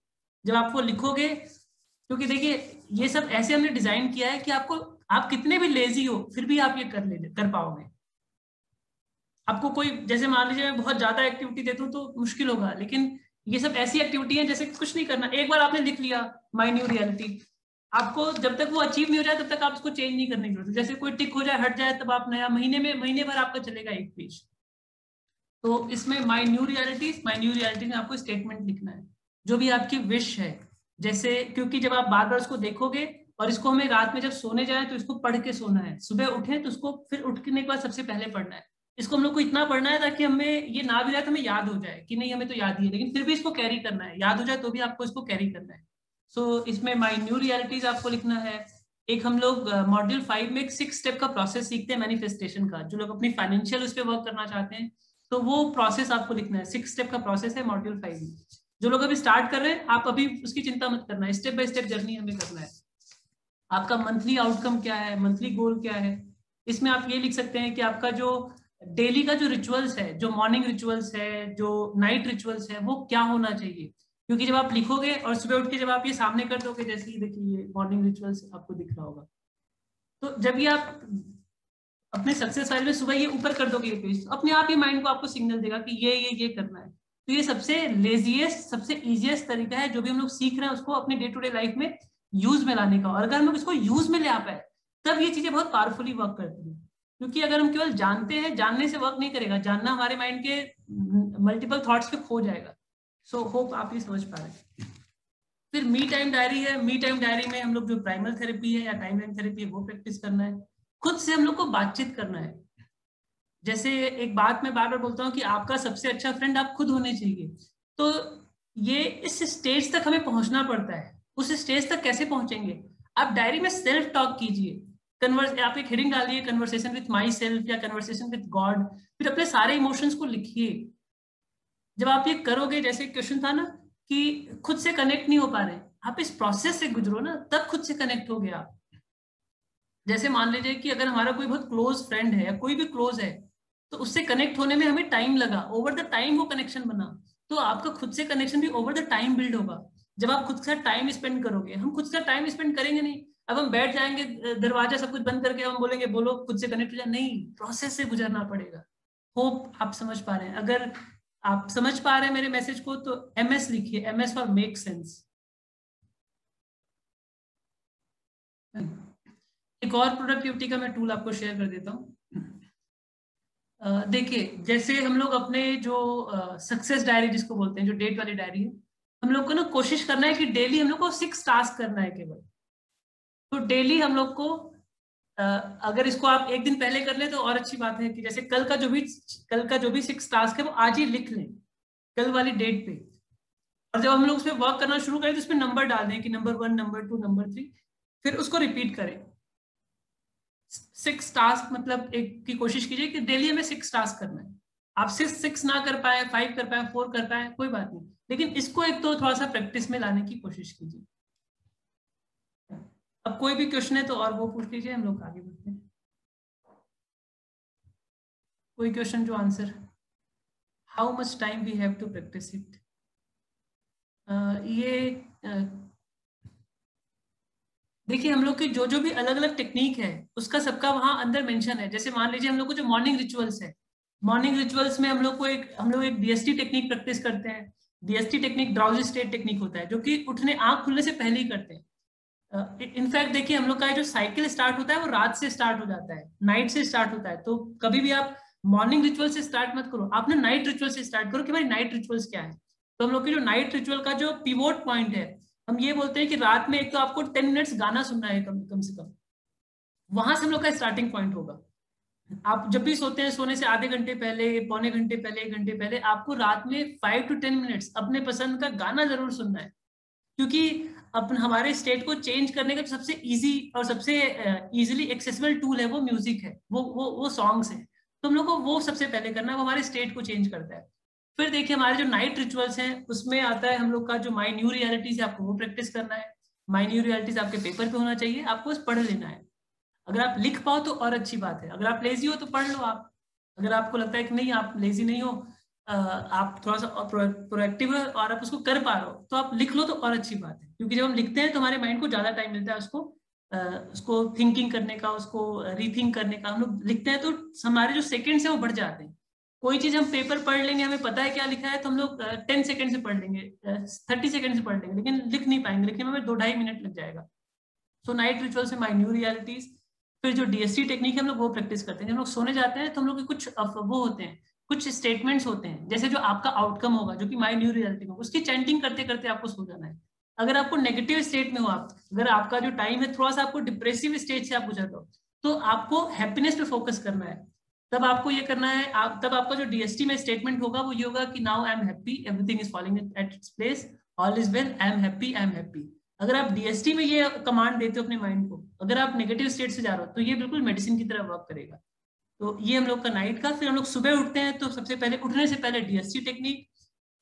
जब आप वो लिखोगे, क्योंकि देखिए ये सब ऐसे हमने डिज़ाइन किया है कि आपको, आप कितने भी लेजी हो, फिर भी आप ये कर ले, कर पाओगे। आपको कोई, जैसे मान लीजिए मैं बहुत ज़्यादा एक्टिविटी देता हूँ तो मुश्किल होगा, लेकिन ये सब ऐसी एक्टिविटी है जैसे कुछ नहीं करना। एक बार आपने लिख लिया माई न्यू रियलिटी आपको जब तक वो अचीव नहीं हो जाए, तब तक आप उसको चेंज नहीं करने की ज़रूरत जैसे कोई टिक हो जाए, हट जाए, तब आप नया, महीने में, महीने भर आपका चलेगा एक पेज तो इसमें my new reality my new reality में आपको स्टेटमेंट लिखना है, जो भी आपकी विश है। जैसे क्योंकि जब आप बार बार उसको देखोगे और इसको हमें रात में जब सोने जाए तो इसको पढ़ के सोना है। सुबह उठे तो उसको फिर उठने के बाद सबसे पहले पढ़ना है। इसको हम लोग को इतना पढ़ना है ताकि हमें ये ना भी जाए तो हमें याद हो जाए कि नहीं हमें तो याद ही है लेकिन फिर भी इसको कैरी करना है। याद हो जाए तो भी आपको इसको कैरी करना है। सो so, इसमें माई न्यू रियलिटीज आपको लिखना है। एक हम लोग मॉड्यूल फाइव में एक सिक्स स्टेप का प्रोसेस सीखते हैं मैनिफेस्टेशन का जो लोग अपनी फाइनेंशियल उस पर वर्क करना चाहते हैं। तो वो प्रोसेस आपको लिखना है। सिक्स स्टेप का प्रोसेस है मॉड्यूल फाइव में। जो लोग अभी स्टार्ट कर रहे हैं, आप अभी उसकी चिंता मत करना है। स्टेप बाय स्टेप जर्नी हमें करना है। आपका मंथली आउटकम क्या है? मंथली गोल क्या है? इसमें आप ये लिख सकते हैं कि आपका जो डेली का जो रिचुअल्स है, जो मॉर्निंग रिचुअल्स है, जो नाइट रिचुअल्स है, वो क्या होना चाहिए? क्योंकि जब आप लिखोगे और सुबह उठ के जब आप ये सामने कर दोगे, जैसे ये देखिए ये मॉर्निंग रिचुअल्स आपको दिख रहा होगा। तो जब ये आप अपने सक्सेस फ़ाइल में सुबह ये ऊपर कर दोगे ये पेज तो अपने आप ही माइंड को आपको सिग्नल देगा कि ये ये ये करना है। तो ये सबसे लेजीएस्ट सबसे इजिएस्ट तरीका है जो भी हम लोग सीख रहे हैं उसको अपने डे टू डे लाइफ में यूज़ में लाने का। और अगर हम लोग इसको यूज़ में ले आ पाए तब ये चीज़ें बहुत पावरफुली वर्क करती है। क्योंकि अगर हम केवल जानते हैं जानने से वर्क नहीं करेगा जानना हमारे माइंड के मल्टीपल थॉट्स पे खो जाएगा। सो so, होप आप ये समझ पा रहे हैं। फिर मी टाइम डायरी है। मी टाइम डायरी में हम लोग जो प्राइमल थेरेपी है या टाइम लाइन थेरेपी है वो प्रैक्टिस करना है। खुद से हम लोग को बातचीत करना है। जैसे एक बात मैं बार बार बोलता हूँ कि आपका सबसे अच्छा फ्रेंड आप खुद होने चाहिए। तो ये इस स्टेज तक हमें पहुँचना पड़ता है। उस स्टेज तक कैसे पहुँचेंगे? आप डायरी में सेल्फ टॉक कीजिए। कन्वर्स आप एक हेडिंग डालिए कन्वर्सेशन विथ माई सेल्फ या कन्वर्सेशन विथ गॉड फिर अपने सारे इमोशंस को लिखिए। जब आप ये करोगे, जैसे क्वेश्चन था ना, कि खुद से कनेक्ट नहीं हो पा रहे। आप इस प्रोसेस से गुजरो ना, तब खुद से कनेक्ट हो गया। जैसे मान लीजिए कि अगर हमारा कोई बहुत क्लोज फ्रेंड है या कोई भी क्लोज है तो उससे कनेक्ट होने में हमें टाइम लगा ओवर द टाइम वो कनेक्शन बना। तो आपका खुद से कनेक्शन भी ओवर द टाइम बिल्ड होगा। जब आप खुद का टाइम स्पेंड करोगे, हम खुद का टाइम स्पेंड करेंगे नहीं। अब हम बैठ जाएँगे दरवाज़ा सब कुछ बंद करके हम बोलेंगे, बोलो, खुद से कनेक्ट हो जाए। नहीं प्रोसेस से गुजरना पड़ेगा। होप आप समझ पा रहे हैं। अगर आप समझ पा रहे हैं मेरे मैसेज को तो एम एस लिखिए। M S for make sense एक और प्रोडक्टिविटी का मैं टूल आपको शेयर कर देता हूँ। देखिए, जैसे हम लोग अपने जो सक्सेस डायरी जिसको बोलते हैं, जो डेट वाली डायरी है, हम लोग को ना कोशिश करना है कि डेली हम लोग को सिक्स टास्क करना है केवल। तो डेली हम लोग को अगर इसको आप एक दिन पहले कर ले तो और अच्छी बात है कि जैसे कल का जो भी, कल का जो भी सिक्स टास्क है, वो आज ही लिख लें, कल वाली डेट पे। और जब हम लोग उस पर वर्क करना शुरू करें तो उसमें नंबर डाल दें कि number one number two number three फिर उसको रिपीट करें। सिक्स टास्क मतलब एक की कोशिश कीजिए कि डेली हमें सिक्स टास्क करना है। आप सिक्स सिक्स ना कर पाए फाइव कर पाए फोर कर पाए, कोई बात नहीं। लेकिन इसको एक तो थोड़ा सा प्रैक्टिस में लाने की कोशिश कीजिए। अब कोई भी क्वेश्चन है तो और वो पूछ लीजिए, हम लोग आगे बढ़ते हैं। कोई क्वेश्चन जो answer how much time we have to practice it ये देखिए, हम लोग की जो जो भी अलग अलग टेक्निक है, उसका सबका वहाँ अंदर मेंशन है। जैसे मान लीजिए, हम लोग को जो मॉर्निंग रिचुअल्स है। मॉर्निंग रिचुअल्स में हम लोग को एक, हम लोग एक डीएसटी टेक्निक प्रैक्टिस करते हैं। DST technique drowsy state technique होता है, जो कि उठने, आँख खुलने से पहले ही करते हैं। इनफैक्ट देखिए, हम लोग का जो साइकिल स्टार्ट होता है, वो रात से स्टार्ट हो जाता है। नाइट से स्टार्ट होता है। तो कभी भी आप मॉर्निंग रिचुअल से स्टार्ट मत करो। आपने नाइट रिचुअल से स्टार्ट करो कि भाई नाइट रिचुअल्स क्या है? तो हम लोग की जो नाइट रिचुअल का जो पिवोट पॉइंट है हम ये बोलते हैं कि रात में एक तो आपको टेन मिनट्स गाना सुनना है कम कम से कम। वहाँ से हम लोग का स्टार्टिंग पॉइंट होगा। आप जब भी सोते हैं, सोने से आधे घंटे पहले, पौने घंटे पहले, एक घंटे पहले, आपको रात में फाइव टू टेन मिनट्स अपने पसंद का गाना ज़रूर सुनना है। क्योंकि अपन हमारे स्टेट को चेंज करने का सबसे इजी और सबसे इजीली एक्सेसिबल टूल है वो म्यूज़िक है। वो वो वो सॉन्ग्स है। तो हम लोग को वो सबसे पहले करना है। वो हमारे स्टेट को चेंज करता है। फिर देखिए हमारे जो नाइट रिचुअल्स हैं, उसमें आता है हम लोग का जो माई न्यू रियलिटीज आपको वो प्रैक्टिस करना है। माई न्यू रियलिटीज आपके पेपर पे होना चाहिए, आपको बस पढ़ लेना है। अगर आप लिख पाओ तो और अच्छी बात है। अगर आप लेजी हो तो पढ़ लो आप। अगर आपको लगता है कि नहीं, आप लेजी नहीं हो आप थोड़ा सा प्रोएक्टिव है और आप उसको कर पा रहे हो तो आप लिख लो तो और अच्छी बात है। क्योंकि जब हम लिखते हैं तो हमारे माइंड को ज़्यादा टाइम मिलता है उसको उसको थिंकिंग करने का, उसको रीथिंक करने का। हम लोग लिखते हैं तो हमारे जो सेकेंड्स है वो बढ़ जाते हैं। कोई चीज़ हम पेपर पढ़ लेंगे, हमें पता है क्या लिखा है तो हम लोग टेन सेकेंड से पढ़ लेंगे थर्टी सेकेंड से पढ़ लेंगे, लेकिन लिख नहीं पाएँगे, लिखने में हमें दो ढाई मिनट लग जाएगा। सो नाइट रिचुअल से माई न्यू रियलिटीज फिर जो डीएसटी टेक्निक है, हम लोग वो प्रैक्टिस करते हैं। हम लोग सोने जाते हैं तो हम लोग के कुछ वो होते हैं, कुछ स्टेटमेंट्स होते हैं, जैसे जो आपका आउटकम होगा, जो कि माई न्यू रियलिटी होगा, उसकी चैंटिंग करते करते आपको सो जाना है। अगर आपको नेगेटिव स्टेट में हो आप, अगर आपका जो टाइम है, थोड़ा सा आपको डिप्रेसिव स्टेज से आप गुजर दो तो आपको हैप्पीनेस पे फोकस करना है। तब आपको ये करना है, आप, तब आपका जो डीएसटी में स्टेटमेंट होगा, वो ये होगा कि now I am happy everything is following at its place all is well I am happy I am happy अगर आप डीएसटी में ये कमांड देते हो अपने माइंड को, अगर आप नेगेटिव स्टेट से जा रहे हो तो ये बिल्कुल मेडिसिन की तरह वर्क करेगा। तो ये हम लोग का नाइट का, फिर हम लोग सुबह उठते हैं तो सबसे पहले, उठने से पहले डीएसटी टेक्निक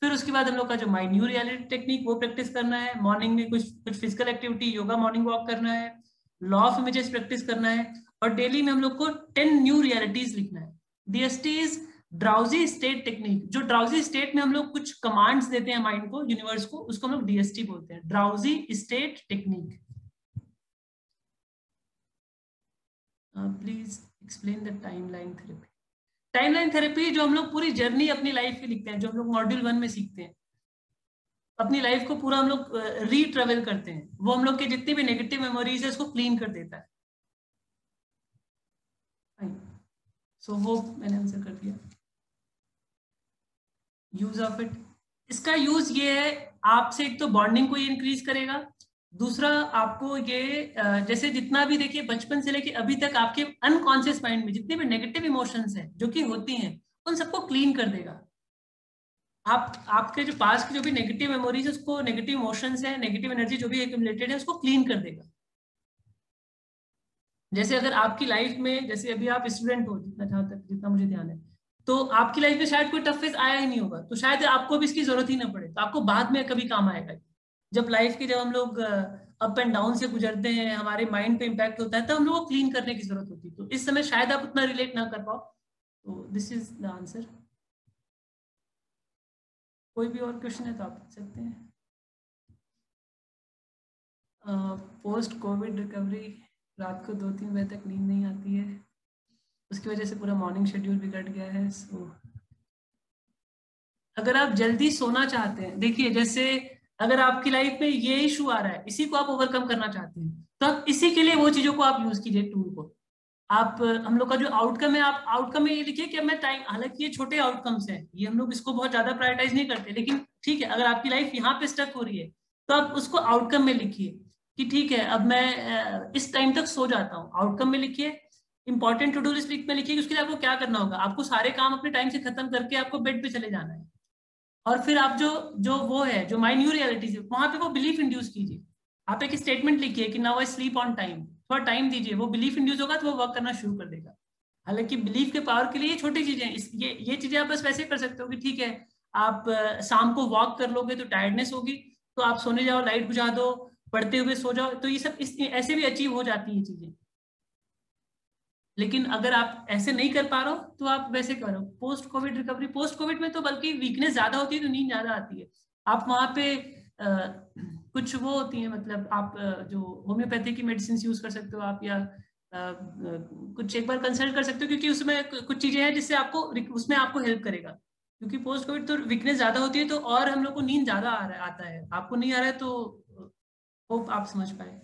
फिर उसके बाद हम लोग का जो माई न्यू रियलिटी टेक्निक वो प्रैक्टिस करना है। मॉर्निंग में कुछ कुछ physical activity yoga morning walk करना है। लॉ ऑफ़ इमेजेस प्रैक्टिस करना है। और डेली में हम लोग को टेन न्यू रियलिटीज लिखना है। DST is drowsy state technique जो ड्राउजी स्टेट में हम लोग कुछ कमांड्स देते हैं माइंड को यूनिवर्स को, उसको हम लोग डीएसटी बोलते हैं। Drowsy state technique please explain the timeline therapy timeline therapy जो हम लोग पूरी जर्नी अपनी लाइफ की लिखते हैं, जो हम लोग मॉड्यूल वन में सीखते हैं। अपनी लाइफ को पूरा हम लोग री ट्रेवल करते हैं। वो हम लोग के जितनी भी नेगेटिव मेमोरीज है, उसको क्लीन कर देता है। सो होप मैंने आंसर कर दिया. यूज़ ऑफ़ इट इसका यूज़ ये है, आपसे एक तो बॉन्डिंग को ये इंक्रीज करेगा. दूसरा, आपको ये जैसे जितना भी देखिए, बचपन से लेके अभी तक आपके अनकॉन्शियस माइंड में जितने भी नेगेटिव इमोशंस हैं, जो कि होती हैं, उन सबको क्लीन कर देगा. आप, आपके जो पास की जो भी नेगेटिव मेमोरीज उसको नेगेटिव इमोशंस है नेगेटिव एनर्जी जो भी एक्यूमुलेटेड है, उसको क्लीन कर देगा. जैसे अगर आपकी लाइफ में, जैसे अभी आप स्टूडेंट हो, जितना जहाँ तक, जितना मुझे ध्यान है तो आपकी लाइफ में शायद कोई टफ फेस आया ही नहीं होगा। तो शायद आपको भी इसकी ज़रूरत ही ना पड़े। तो आपको बाद में कभी काम आएगा जब लाइफ के जब हम लोग अप एंड डाउन से गुजरते हैं, हमारे माइंड पे इम्पैक्ट होता है, तब हम लोग को क्लीन करने की ज़रूरत होती है। तो इस समय शायद आप उतना रिलेट ना कर पाओ। तो दिस इज़ द आंसर कोई भी और क्वेश्चन है तो आप पूछ सकते हैं। पोस्ट कोविड रिकवरी रात को दो तीन बजे तक नींद नहीं आती है। उसकी वजह से पूरा मॉर्निंग शेड्यूल बिगड़ गया है सो अगर आप जल्दी सोना चाहते हैं, देखिए जैसे अगर आपकी लाइफ में ये इशू आ रहा है, इसी को आप ओवरकम करना चाहते हैं तो आप इसी के लिए वो चीज़ों को आप यूज़ कीजिए टूल को। आप, हम लोग का जो आउटकम है, आप आउटकम में ये लिखिए कि मैं टाइम हालाँकि ये छोटे आउटकम्स हैं, ये हम लोग इसको बहुत ज़्यादा प्रायोरिटाइज नहीं करते, लेकिन ठीक है, अगर आपकी लाइफ यहाँ पे स्टक हो रही है तो आप उसको आउटकम में लिखिए। कि ठीक है, अब मैं इस टाइम तक सो जाता हूँ। आउटकम में लिखिए इंपॉर्टेंट टू डू लिस्ट में लिखिए उसके लिए आपको क्या करना होगा? आपको सारे काम अपने टाइम से खत्म करके आपको बेड पे चले जाना है। और फिर आप जो जो वो है, जो माई न्यू रियलिटी है, वहाँ पे वो बिलीफ इंड्यूस कीजिए। आप एक स्टेटमेंट लिखिए कि now I sleep on time थोड़ा टाइम दीजिए। वो बिलीफ इंड्यूस होगा तो वो वर्क करना शुरू कर देगा। हालाँकि बिलीफ के पावर के लिए छोटी चीज़ें ये ये चीज़ें आप बस वैसे कर सकते हो कि ठीक है, आप शाम को वॉक कर लोगे तो टायर्डनेस होगी तो आप सोने जाओ लाइट बुझा दो पढ़ते हुए सो जाओ तो ये सब इस ऐसे भी अचीव हो जाती है चीज़ें। लेकिन अगर आप ऐसे नहीं कर पा रहे हो तो आप वैसे करो post covid recovery post covid में तो बल्कि वीकनेस ज़्यादा होती है तो नींद ज़्यादा आती है। आप वहाँ पे आ, कुछ वो होती है मतलब आप जो होम्योपैथी की मेडिसिन यूज़ कर सकते हो आप या आ, कुछ एक बार कंसल्ट कर सकते हो क्योंकि उसमें कुछ चीज़ें हैं जिससे आपको उसमें आपको हेल्प करेगा। क्योंकि पोस्ट कोविड तो वीकनेस ज़्यादा होती है तो और हम लोग को नींद ज़्यादा आ रहा आता है। आपको नहीं आ रहा है तो होप आप समझ पाए।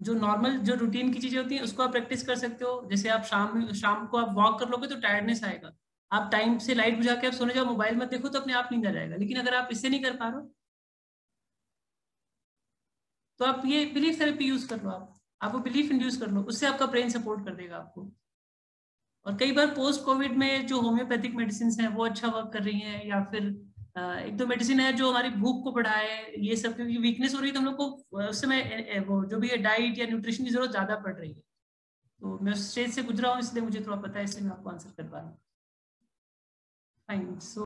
जो नॉर्मल जो रूटीन की चीज़ें होती हैं, उसको आप प्रैक्टिस कर सकते हो। जैसे आप शाम शाम को आप वॉक कर लोगे तो टायर्डनेस आएगा। आप टाइम से लाइट बुझा के आप सोने जाओ मोबाइल मत देखो तो अपने आप नींद आ जाएगा। लेकिन अगर आप इससे नहीं कर पा रहे हो तो आप ये बिलीफ थेरेपी यूज़ कर लो आप। आप वो बिलीफ इंड्यूस कर लो, उससे आपका ब्रेन सपोर्ट कर देगा आपको। और कई बार पोस्ट कोविड में जो होम्योपैथिक मेडिसिन हैं, वो अच्छा वर्क कर रही हैं, या फिर एक तो मेडिसिन है जो हमारी भूख को बढ़ाए, ये सब, क्योंकि वीकनेस हो रही है तो हम लोग को उस समय वो जो भी है डाइट या न्यूट्रिशन की ज़रूरत ज़्यादा पड़ रही है। तो मैं उस स्टेज से गुजरा हूँ, इसलिए मुझे थोड़ा पता है, इसलिए मैं आपको आंसर कर पा रहा हूँ। So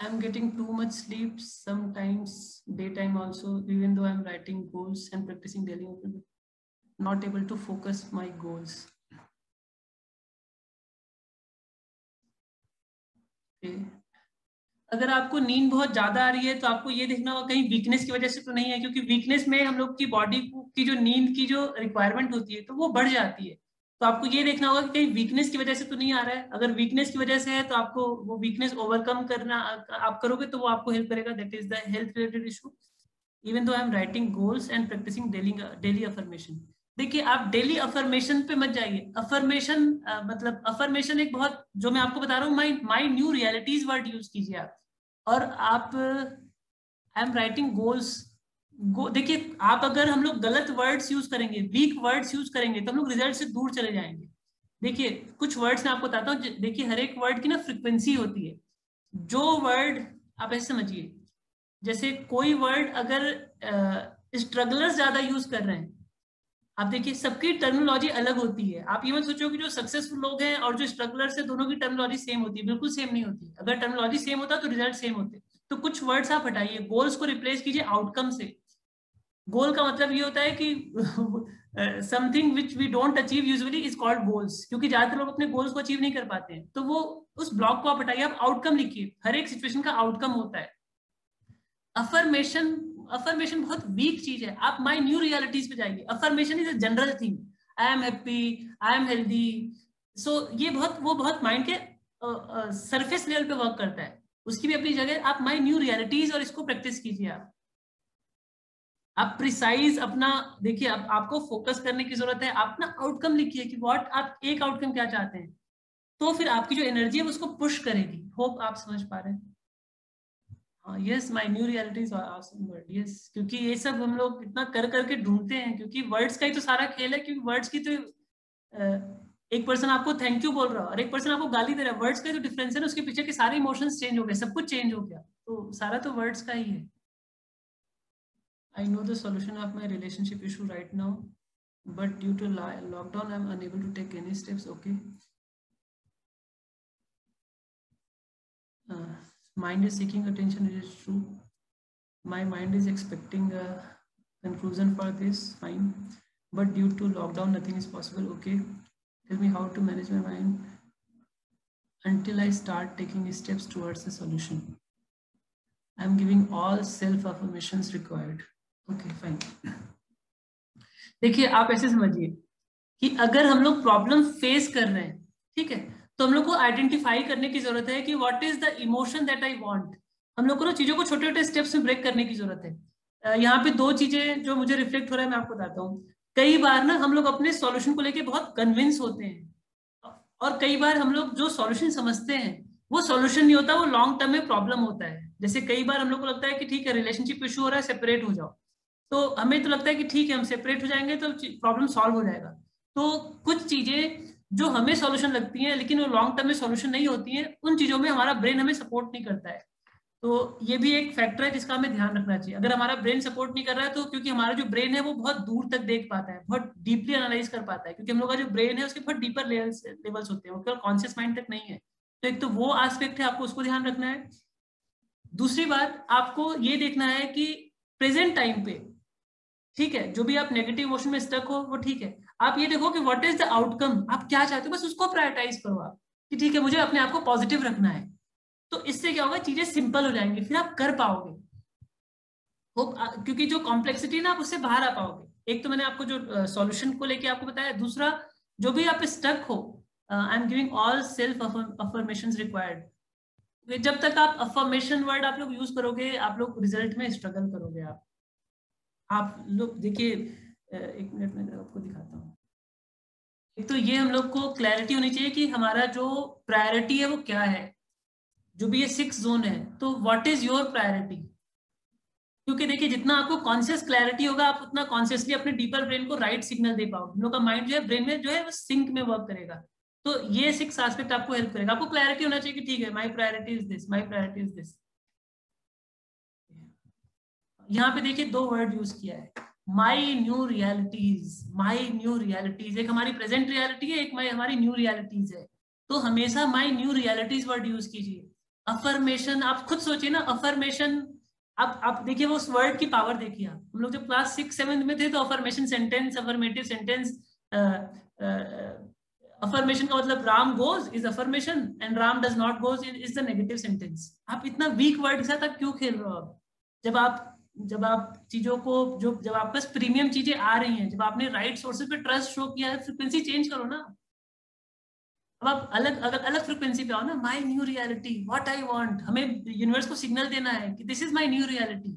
I am getting too much sleep sometimes day time also even though I am writing goals and practising daily not able to focus my goals Okay. अगर आपको नींद बहुत ज़्यादा आ रही है तो आपको ये देखना होगा, कहीं वीकनेस की वजह से तो नहीं है, क्योंकि वीकनेस में हम लोग की बॉडी की जो नींद की जो रिक्वायरमेंट होती है तो वो बढ़ जाती है। तो आपको ये देखना होगा कि कहीं वीकनेस की वजह से तो नहीं आ रहा है। अगर वीकनेस की वजह से है तो आपको वो वीकनेस ओवरकम करना, आप करोगे तो वो आपको हेल्प करेगा that is the health related issue even though I am writing goals and practising daily daily affirmation देखिए, आप डेली अफर्मेशन पे मत जाइए। अफर्मेशन मतलब अफर्मेशन एक बहुत, जो मैं आपको बता रहा हूँ my my new realities word use कीजिए आप। और आप आई एम राइटिंग गोल्स देखिए, आप अगर हम लोग गलत वर्ड्स यूज़ करेंगे वीक वर्ड्स यूज़ करेंगे तो हम लोग रिज़ल्ट से दूर चले जाएँगे। देखिए, कुछ वर्ड्स मैं आपको बताता हूँ देखिए, हर एक वर्ड की ना फ्रिक्वेंसी होती है। जो वर्ड आप ऐसे समझिए, जैसे कोई वर्ड अगर स्ट्रगलर्स ज़्यादा यूज़ कर रहे हैं आप देखिए, सबकी टर्मिनोलॉजी अलग होती है। आप ये मत सोचो कि जो सक्सेसफुल लोग हैं और जो स्ट्रगलर्स है दोनों की टर्मिनोलॉजी सेम होती है। बिल्कुल सेम नहीं होती। अगर टर्मिनोलॉजी सेम होता तो रिज़ल्ट सेम होते। तो कुछ वर्ड्स आप हटाइए। गोल्स को रिप्लेस कीजिए आउटकम से। गोल का मतलब ये होता है कि something which we don't achieve usually is called goals क्योंकि ज़्यादातर लोग अपने गोल्स को अचीव नहीं कर पाते हैं। तो वो, उस ब्लॉक को आप हटाइए। आप आउटकम लिखिए। हर एक सिचुएशन का आउटकम होता है। अफर्मेशन अफर्मेशन बहुत वीक चीज़ है। आप माई न्यू रियलिटीज पे जाइए affirmation is a general thing I am happy I am healthy so ये बहुत वो बहुत माइंड के सरफेस लेवल पे वर्क करता है। उसकी भी अपनी जगह आप माई न्यू रियलिटीज और इसको प्रैक्टिस कीजिए आप। आप प्रिसाइज अपना देखिए आप, आपको फोकस करने की ज़रूरत है। आप ना आउटकम लिखिए कि व्हाट आप एक आउटकम क्या चाहते हैं? तो फिर आपकी जो एनर्जी है उसको पुश करेगी। होप आप समझ पा रहे हैं। Yes my new reality is awesome word yes क्योंकि ये सब हम लोग इतना कर करके ढूंढते हैं क्योंकि वर्ड्स का ही तो सारा खेल है क्योंकि वर्ड्स की तो एक पर्सन आपको थैंक यू बोल रहा है और एक पर्सन आपको गाली दे रहा है वर्ड्स का जो डिफरेंस है ना उसके पीछे के सारे इमोशंस चेंज हो गए सब कुछ चेंज हो गया तो सारा तो वर्ड्स का ही है I know the solution of my relationship issue right now, but due to lockdown, I'm unable to take any steps. Okay. Uh, mind is seeking attention, it is true. My mind is expecting a conclusion for this, fine. But due to lockdown, nothing is possible. Okay. Tell me how to manage my mind until I start taking steps towards a solution. I'm giving all self affirmations required. Okay fine देखिए आप ऐसे समझिए कि अगर हम लोग problem face कर रहे हैं ठीक है तो हम लोग को आइडेंटिफाई करने की ज़रूरत है कि what is the emotion that I want हम लोग को ना चीज़ों को छोटे छोटे स्टेप्स में ब्रेक करने की ज़रूरत है। यहाँ पे दो चीज़ें जो मुझे रिफ्लेक्ट हो रहा है, मैं आपको बताता हूँ। कई बार ना हम लोग अपने सॉल्यूशन को लेके बहुत कन्विंस होते हैं। और कई बार हम लोग जो सॉल्यूशन समझते हैं, वो सॉल्यूशन नहीं होता, वो लॉन्ग टर्म में प्रॉब्लम होता है। जैसे कई बार हम लोग को लगता है कि ठीक है रिलेशनशिप इशू हो रहा है सेपरेट हो जाओ। तो हमें तो लगता है कि ठीक है, हम सेपरेट हो जाएँगे तो प्रॉब्लम सॉल्व हो जाएगा। तो कुछ चीज़ें जो हमें सॉल्यूशन लगती हैं, लेकिन वो लॉन्ग टर्म में सॉल्यूशन नहीं होती हैं, उन चीज़ों में हमारा ब्रेन हमें सपोर्ट नहीं करता है। तो ये भी एक फैक्टर है जिसका हमें ध्यान रखना चाहिए। अगर हमारा ब्रेन सपोर्ट नहीं कर रहा है तो क्योंकि हमारा जो ब्रेन है, वो बहुत दूर तक देख पाता है, बहुत डीपली एनालाइज कर पाता है, क्योंकि हम लोग का जो ब्रेन है, उसके बहुत डीपर लेवल्स होते हैं, वो केवल कॉन्शियस माइंड तक नहीं है। तो एक तो वो आस्पेक्ट है, आपको उसको ध्यान रखना है। दूसरी बात, आपको ये देखना है कि प्रेजेंट टाइम पे, ठीक है, जो भी आप नेगेटिव इमोशन में स्टक हो, वो ठीक है। आप ये देखो कि व्हाट इज़ द आउटकम आप क्या चाहते हो? बस उसको प्रायोरिटाइज करो आप कि ठीक है, मुझे अपने आप को पॉजिटिव रखना है। तो इससे क्या होगा? चीज़ें सिंपल हो जाएँगी, फिर आप कर पाओगे। क्योंकि जो कॉम्प्लेक्सिटी ना, आप उससे बाहर आ पाओगे। एक तो मैंने आपको जो सॉल्यूशन को लेके आपको बताया, दूसरा, जो भी आप स्टक हो I am giving all self affirmation required जब तक आप अफर्मेशन वर्ड आप लोग यूज़ करोगे, आप लोग रिज़ल्ट में स्ट्रगल करोगे आप। आप लोग, देखिए एक मिनट में आपको दिखाता हूँ। एक तो ये हम लोग को क्लैरिटी होनी चाहिए कि हमारा जो प्रायोरिटी है वो क्या है? जो भी ये सिक्स जोन है तो व्हाट इज़ योर प्रायोरिटी क्योंकि देखिए, जितना आपको कॉन्शियस क्लैरिटी होगा, आप उतना कॉन्शियसली अपने डीपर ब्रेन को राइट सिग्नल दे पाओगे। हम लोग का माइंड जो है ब्रेन में जो है, वो सिंक में वर्क करेगा। तो ये सिक्स आस्पेक्ट आपको हेल्प करेगा। आपको क्लैरिटी होना चाहिए कि ठीक है my priority is this my priority is this यहाँ पे देखिए, दो वर्ड यूज़ किया है। My new realities my new realities एक हमारी प्रेजेंट रियलिटी है, एक हमारी न्यू रियलिटीज है। तो हमेशा my new realities word use कीजिए। अफर्मेशन आप खुद सोचिए ना अफर्मेशन आप आप देखिए वो उस वर्ड की पावर देखिए आप। हम लोग जब क्लास सिक्स सेवेंथ में थे तो affirmation sentence affirmative sentence affirmation का मतलब Ram goes is affirmation and Ram does not goes is the negative sentence आप इतना वीक वर्ड के साथ आप क्यों खेल रहे हो आप? जब आप जब आप चीज़ों को, जो, जब आपके पास प्रीमियम चीज़ें आ रही हैं, जब आपने राइट सोर्सेज पे ट्रस्ट शो किया है फ्रिक्वेंसी चेंज करो ना। अब आप अलग अगर अलग फ्रिक्वेंसी पे आओ ना my new reality what I want हमें यूनिवर्स को सिग्नल देना है कि this is my new reality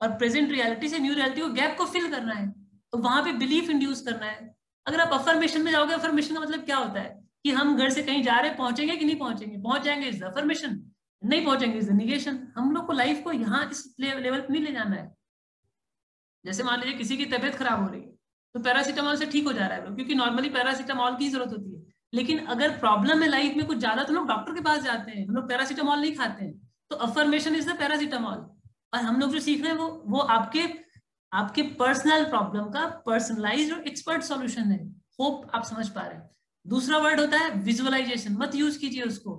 और प्रेजेंट रियलिटी से न्यू रियलिटी को गैप को फिल करना है तो वहाँ पे बिलीफ इंड्यूस करना है। अगर आप अफर्मेशन में जाओगे अफर्मेशन का मतलब क्या होता है? कि हम घर से कहीं जा रहे पहुँचेंगे कि नहीं पहुँचेंगे? पहुँच जाएँगे इज़ अफर्मेशन नहीं पहुँचेंगे इज़ निगेशन हम लोग को लाइफ को यहाँ इस लेवल पे नहीं ले जाना है। जैसे मान लीजिए किसी की तबियत खराब हो रही है तो पैरासीटामॉल से ठीक हो जा रहा है क्योंकि नॉर्मली पैरासीटामॉल की ज़रूरत होती है। लेकिन अगर प्रॉब्लम है लाइफ में कुछ ज़्यादा तो लोग डॉक्टर के पास जाते हैं, हम लोग पैरासीटामॉल नहीं खाते हैं। तो अफर्मेशन इज़ द पैरासीटामॉल और हम लोग जो सीख रहे हैं वो वो आपके आपके पर्सनल प्रॉब्लम का पर्सनलाइज और एक्सपर्ट सॉल्यूशन है। होप आप समझ पा रहे हैं। दूसरा वर्ड होता है विजुअलाइजेशन मत यूज़ कीजिए उसको।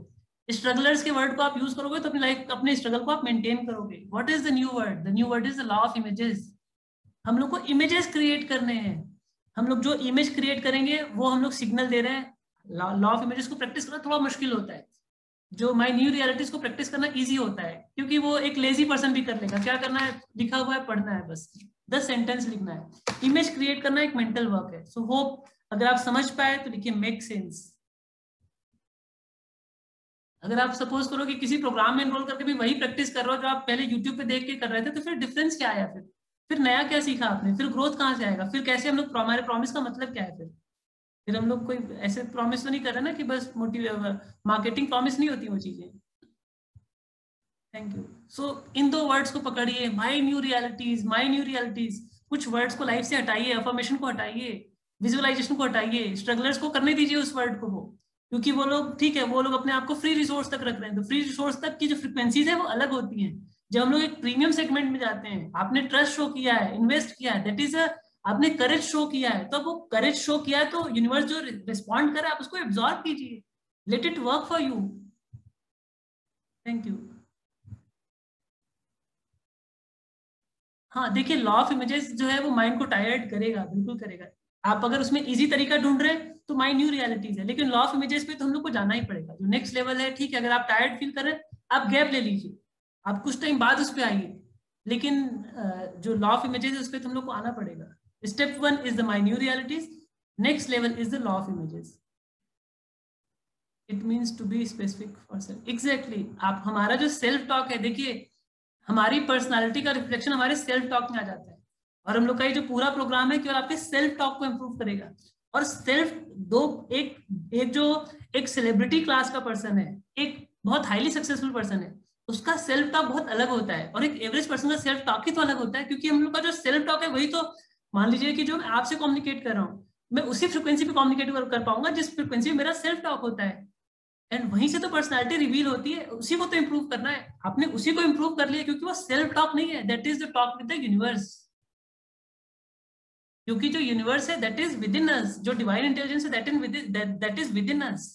स्ट्रगलर्स के वर्ड को आप यूज़ करोगे तो अपनी लाइफ अपने स्ट्रगल को आप मेंटेन करोगे। What is the new word the new word is the law of images हम लोग को इमेजेस क्रिएट करने हैं। हम लोग जो इमेज क्रिएट करेंगे वो हम लोग सिग्नल दे रहे हैं। लॉ ऑफ़ इमेजेस को प्रैक्टिस करना थोड़ा मुश्किल होता है। जो माई न्यू रियलिटीज को प्रैक्टिस करना इजी होता है क्योंकि वो एक लेजी पर्सन भी कर लेगा। क्या करना है? लिखा हुआ है पढ़ना है बस। दस सेंटेंस लिखना है। इमेज क्रिएट करना एक मेंटल वर्क है। सो so, होप अगर आप समझ पाए तो लिखिए मेक सेंस अगर आप सपोज़ करो कि किसी प्रोग्राम में एनरोल करके भी वही प्रैक्टिस कर रहे हो जो आप पहले यूट्यूब पे देख के कर रहे थे तो फिर डिफरेंस क्या आया फिर? फिर नया क्या सीखा आपने? फिर ग्रोथ कहाँ से आएगा? फिर कैसे हम लोग हमारे प्रॉमिस का मतलब क्या है फिर? फिर हम लोग कोई ऐसे प्रॉमिस तो नहीं कर रहे ना कि बस मोटिव मार्केटिंग प्रॉमिस नहीं होती वो चीज़ें। थैंक यू सो इन दो वर्ड्स को पकड़िए। My new realities my new realities कुछ वर्ड्स को लाइफ से हटाइए अफर्मेशन को हटाइए विजुअलाइजेशन को हटाइए। स्ट्रगलर्स को करने दीजिए उस वर्ड को वो। क्योंकि वो लोग, ठीक है, वो लोग अपने आप को फ्री रिसोर्स तक रख रहे हैं। तो फ्री रिसोर्स तक की जो फ्रिक्वेंसीज है वो अलग होती हैं। जब हम लोग एक प्रीमियम सेगमेंट में जाते हैं, आपने ट्रस्ट शो किया है इन्वेस्ट किया है दैट इज़ आपने करेज शो किया है तो वो करेज शो किया है तो यूनिवर्स जो रिस्पॉन्ड करे आप उसको एब्जॉर्व कीजिए। Let it work for you thank you हाँ देखिए लॉ ऑफ़ इमेजेस जो है वो माइंड को टायर्ड करेगा, बिल्कुल करेगा। आप अगर उसमें इजी तरीका ढूंढ रहे हैं तो माई न्यू रियलिटीज है। लेकिन लॉ ऑफ़ इमेजेस पे तो हम लोग को जाना ही पड़ेगा। जो नेक्स्ट लेवल है, ठीक है, अगर आप टायर्ड फील करें आप गैप ले लीजिए। आप कुछ टाइम बाद उस पर आइए। लेकिन जो लॉ ऑफ़ इमेजेस है, उस पर तो हम लोग को आना पड़ेगा। Step one is the my new realities next level is the law of images it means to be specific for self exactly आप, हमारा जो सेल्फ टॉक है, देखिए, हमारी पर्सनालिटी का रिफ्लेक्शन हमारे सेल्फ टॉक में आ जाता है। और हम लोग का ये जो पूरा प्रोग्राम है केवल आपके सेल्फ टॉक को इम्प्रूव करेगा। और सेल्फ दो, एक एक जो, एक सेलिब्रिटी क्लास का पर्सन है, एक बहुत हाईली सक्सेसफुल पर्सन है, उसका सेल्फ टॉक बहुत अलग होता है। और एक एवरेज पर्सन का सेल्फ टॉक ही तो अलग होता है, क्योंकि हम लोग का जो सेल्फ टॉक है वही तो मान लीजिए कि जो मैं आपसे कम्युनिकेट कर रहा हूँ, मैं उसी फ्रिक्वेंसी पे कम्युनिकेट कर पाऊँगा जिस फ्रिक्वेंसी में मेरा सेल्फ टॉक होता है। एंड वहीं से तो पर्सनालिटी रिवील होती है, उसी को तो इम्प्रूव करना है। आपने उसी को इम्प्रूव कर लिया क्योंकि वो सेल्फ टॉक नहीं है that is the talk with the universe क्योंकि जो यूनिवर्स है that is within us जो डिवाइन इंटेलिजेंस है that in that is within us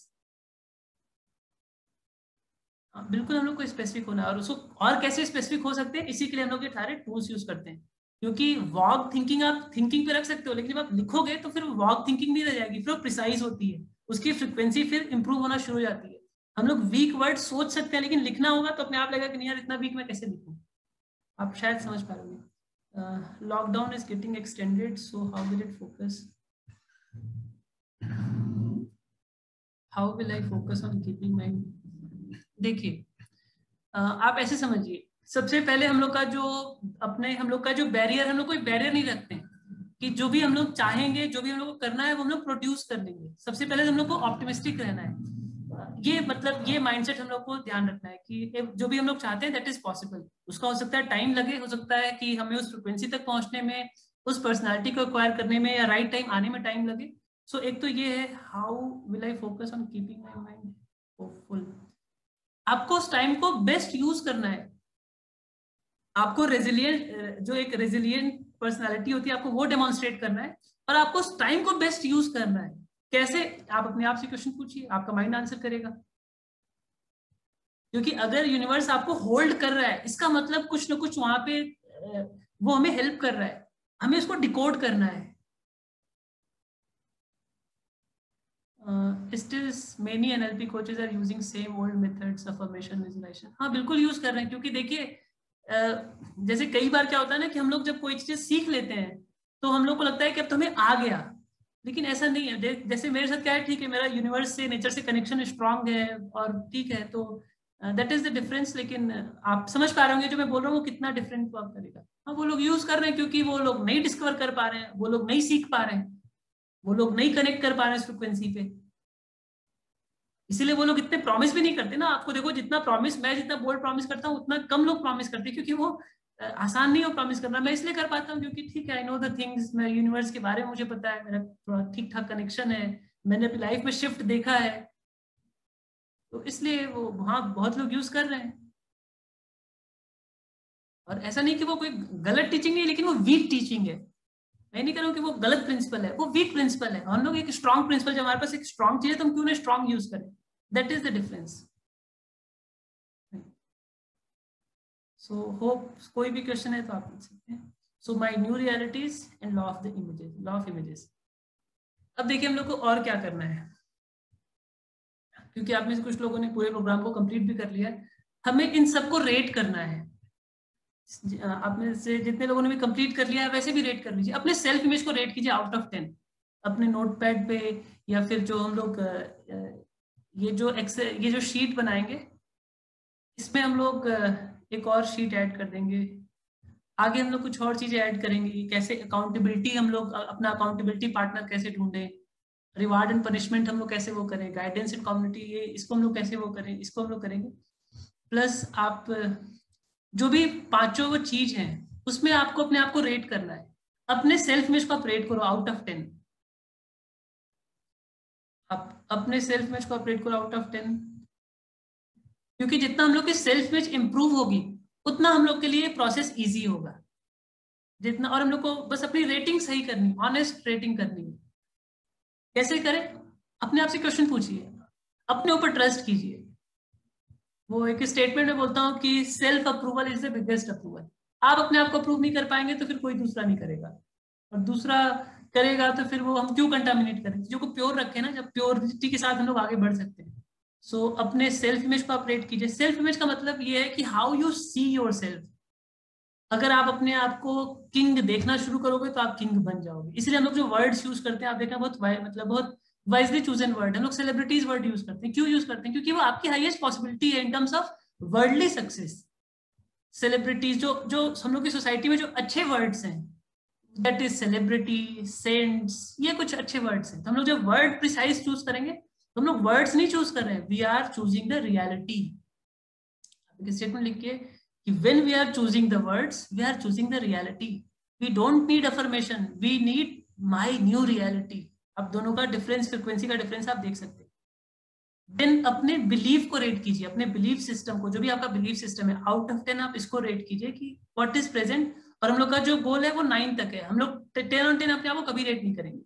बिल्कुल हम लोग को स्पेसिफिक होना और उसको और कैसे स्पेसिफिक हो सकते हैं? इसी के लिए हम लोग ये सारे टूल्स यूज़ करते हैं। क्योंकि वॉक थिंकिंग आप थिंकिंग पे रख सकते हो, लेकिन जब आप लिखोगे तो फिर वॉक थिंकिंग नहीं रह जाएगी, फिर वो प्रिसाइज होती है। उसकी फ्रिक्वेंसी फिर इंप्रूव होना शुरू हो जाती है। हम लोग वीक वर्ड सोच सकते हैं, लेकिन लिखना होगा तो अपने आप लगेगा कि नहीं यार, इतना वीक मैं कैसे लिखूं? आप शायद समझ पा रहे uh, lockdown is getting extended so how will it focus? How will i focus on keeping my देखिए uh, आप ऐसे समझिए सबसे पहले हम लोग का जो अपने हम लोग का जो बैरियर हम लोग कोई बैरियर नहीं रखते कि जो भी हम लोग चाहेंगे जो भी हम लोग को करना है वो हम लोग प्रोड्यूस कर लेंगे सबसे पहले हम लोग को ऑप्टिमिस्टिक रहना है। ये मतलब ये माइंडसेट हम लोग को ध्यान रखना है कि जो भी हम लोग चाहते हैं दैट इज़ पॉसिबल उसका हो सकता है टाइम लगे हो सकता है कि हमें उस फ्रिक्वेंसी तक पहुँचने में उस पर्सनालिटी को एक्वायर करने में या राइट टाइम आने में टाइम लगे. सो so, एक तो ये है how will I focus on keeping my mind hopeful आपको उस टाइम को बेस्ट यूज़ करना है. आपको रेजिलियंट जो एक रेजिलियंट पर्सनालिटी होती है आपको वो डेमोन्स्ट्रेट करना है और आपको उस टाइम को बेस्ट यूज़ करना है. कैसे? आप अपने आप से क्वेश्चन पूछिए, आपका माइंड आंसर करेगा। क्योंकि अगर यूनिवर्स आपको होल्ड कर रहा है, इसका मतलब कुछ ना कुछ वहाँ पे वो हमें हेल्प कर रहा है। हमें उसको डिकोड करना है। Many NLP coaches are using same old methods of formation visualisation हाँ बिल्कुल यूज़ कर रहे हैं, क्योंकि देखिए जैसे कई बार क्या होता है ना कि हम लोग जब कोई चीज़ सीख लेते हैं तो हम लोग को लगता है कि अब तो हमें आ गया। लेकिन ऐसा नहीं है। जैसे मेरे साथ क्या है, ठीक है, मेरा यूनिवर्स से नेचर से कनेक्शन स्ट्रांग है और ठीक है तो दैट इज़ द डिफरेंस लेकिन आप समझ पा रहे होंगे जो मैं बोल रहा हूँ, वो कितना डिफरेंट वर्क करेगा। हाँ वो लोग यूज़ कर रहे हैं क्योंकि वो लोग नहीं डिस्कवर कर पा रहे हैं, वो लोग नहीं सीख पा रहे हैं, वो लोग नहीं कनेक्ट कर पा रहे हैं फ्रिक्वेंसी पे। इसीलिए वो लोग इतने प्रॉमिस भी नहीं करते ना। आपको देखो, जितना प्रॉमिस मैं जितना बोल्ड प्रॉमिस करता हूँ, उतना कम लोग प्रॉमिस करते क्योंकि वो आसान नहीं हो प्रॉमिस करना। मैं इसलिए कर पाता हूँ क्योंकि ठीक है आई नो द थिंग्स मैं यूनिवर्स के बारे में मुझे पता है, मेरा थोड़ा ठीक ठाक कनेक्शन है, मैंने अपनी लाइफ में शिफ्ट देखा है। तो इसलिए वो वहाँ बहुत लोग यूज़ कर रहे हैं। और ऐसा नहीं कि वो कोई गलत टीचिंग नहीं है, लेकिन वो वीक टीचिंग है। मैं नहीं कह रहा हूँ कि वो गलत प्रिंसिपल है, वो वीक प्रिंसिपल है। हम लोग एक स्ट्रॉन्ग प्रिंसिपल जब हमारे पास एक स्ट्रॉन्ग चीज़ है तो हम क्यों ना स्ट्रॉन्ग यूज़ करें? That is the difference so hope कोई भी क्वेश्चन है तो आप पूछ सकते हैं। So my new realities and law of the images law of images अब देखिए हम लोग को और क्या करना है? क्योंकि आप में से कुछ लोगों ने पूरे प्रोग्राम को कंप्लीट भी कर लिया है। हमें इन सबको रेट करना है। आप में से जितने लोगों ने भी कंप्लीट कर लिया है, वैसे भी रेट कर लीजिए। अपने सेल्फ इमेज को रेट कीजिए आउट ऑफ़ टेन अपने नोट पैड पे या फिर जो हम लोग ये जो एक्सेल ये जो शीट बनाएँगे, इसमें हम लोग एक और शीट ऐड कर देंगे। आगे हम लोग कुछ और चीज़ें ऐड करेंगे कैसे अकाउंटेबिलिटी हम लोग अपना अकाउंटेबिलिटी पार्टनर कैसे ढूंढे रिवार्ड एंड पनिशमेंट हम लोग कैसे वो करें गाइडेंस एंड कम्युनिटी ये इसको हम लोग कैसे वो करें, इसको हम लोग करेंगे। प्लस आप, जो भी पाँचों वो चीज़ है, उसमें आपको अपने आप को रेट करना है। अपने सेल्फ इमेज को आप रेट करो आउट ऑफ़ टेन आप अपने सेल्फ इमेज को आप रेट करो आउट ऑफ़ टेन क्योंकि जितना हम लोग की सेल्फ इमेज इंप्रूव होगी, उतना हम लोग के लिए प्रोसेस इजी होगा। जितना और हम लोग को बस अपनी रेटिंग सही करनी ऑनेस्ट रेटिंग करनी है। कैसे करें? अपने आप से क्वेश्चन पूछिए। अपने ऊपर ट्रस्ट कीजिए। वो एक स्टेटमेंट में बोलता हूँ कि self approval is the biggest approval आप अपने आप को अप्रूव नहीं कर पाएँगे तो फिर कोई दूसरा नहीं करेगा। और दूसरा करेगा तो फिर वो हम क्यों कंटामिनेट करें? जो को प्योर रखे ना, जब प्योरिटी के साथ हम लोग आगे बढ़ सकते हैं। सो so, अपने सेल्फ इमेज को अपडेट कीजिए। सेल्फ इमेज का मतलब ये है कि how you see yourself अगर आप अपने आप को किंग देखना शुरू करोगे तो आप किंग बन जाओगे। इसलिए हम लोग जो वर्ड्स यूज़ करते हैं आप देखना बहुत मतलब बहुत वाइजली चूजन वर्ड हम लोग सेलिब्रिटीज वर्ड यूज़ करते हैं। क्यों यूज़ करते हैं? क्योंकि वो आपकी हाईएस्ट पॉसिबिलिटी है in terms of worldly success celebrities जो जो हम लोग की सोसाइटी में जो अच्छे वर्ड्स हैं दैट इज़ सेलिब्रिटी सेंट्स ये कुछ अच्छे वर्ड्स हैं। तो हम लोग जब वर्ड प्रिसाइज चूज़ करेंगे हम लोग वर्ड्स नहीं चूज़ कर रहे हैं. We are choosing the reality statement लिखिए कि when we are choosing the words, we are choosing the reality. We don't need affirmation. We need my new reality. अब दोनों का डिफरेंस फ्रिक्वेंसी का डिफरेंस आप देख सकते हैं. देन अपने बिलीफ को रेट कीजिए. अपने बिलीफ सिस्टम को, जो भी आपका बिलीफ सिस्टम है आउट ऑफ़ टेन आप इसको रेट कीजिए कि व्हाट इज़ प्रेजेंट और हम लोग का जो गोल है वो नाइन तक है. हम लोग टेन ऑन टेन अपने आप को कभी रेट नहीं करेंगे.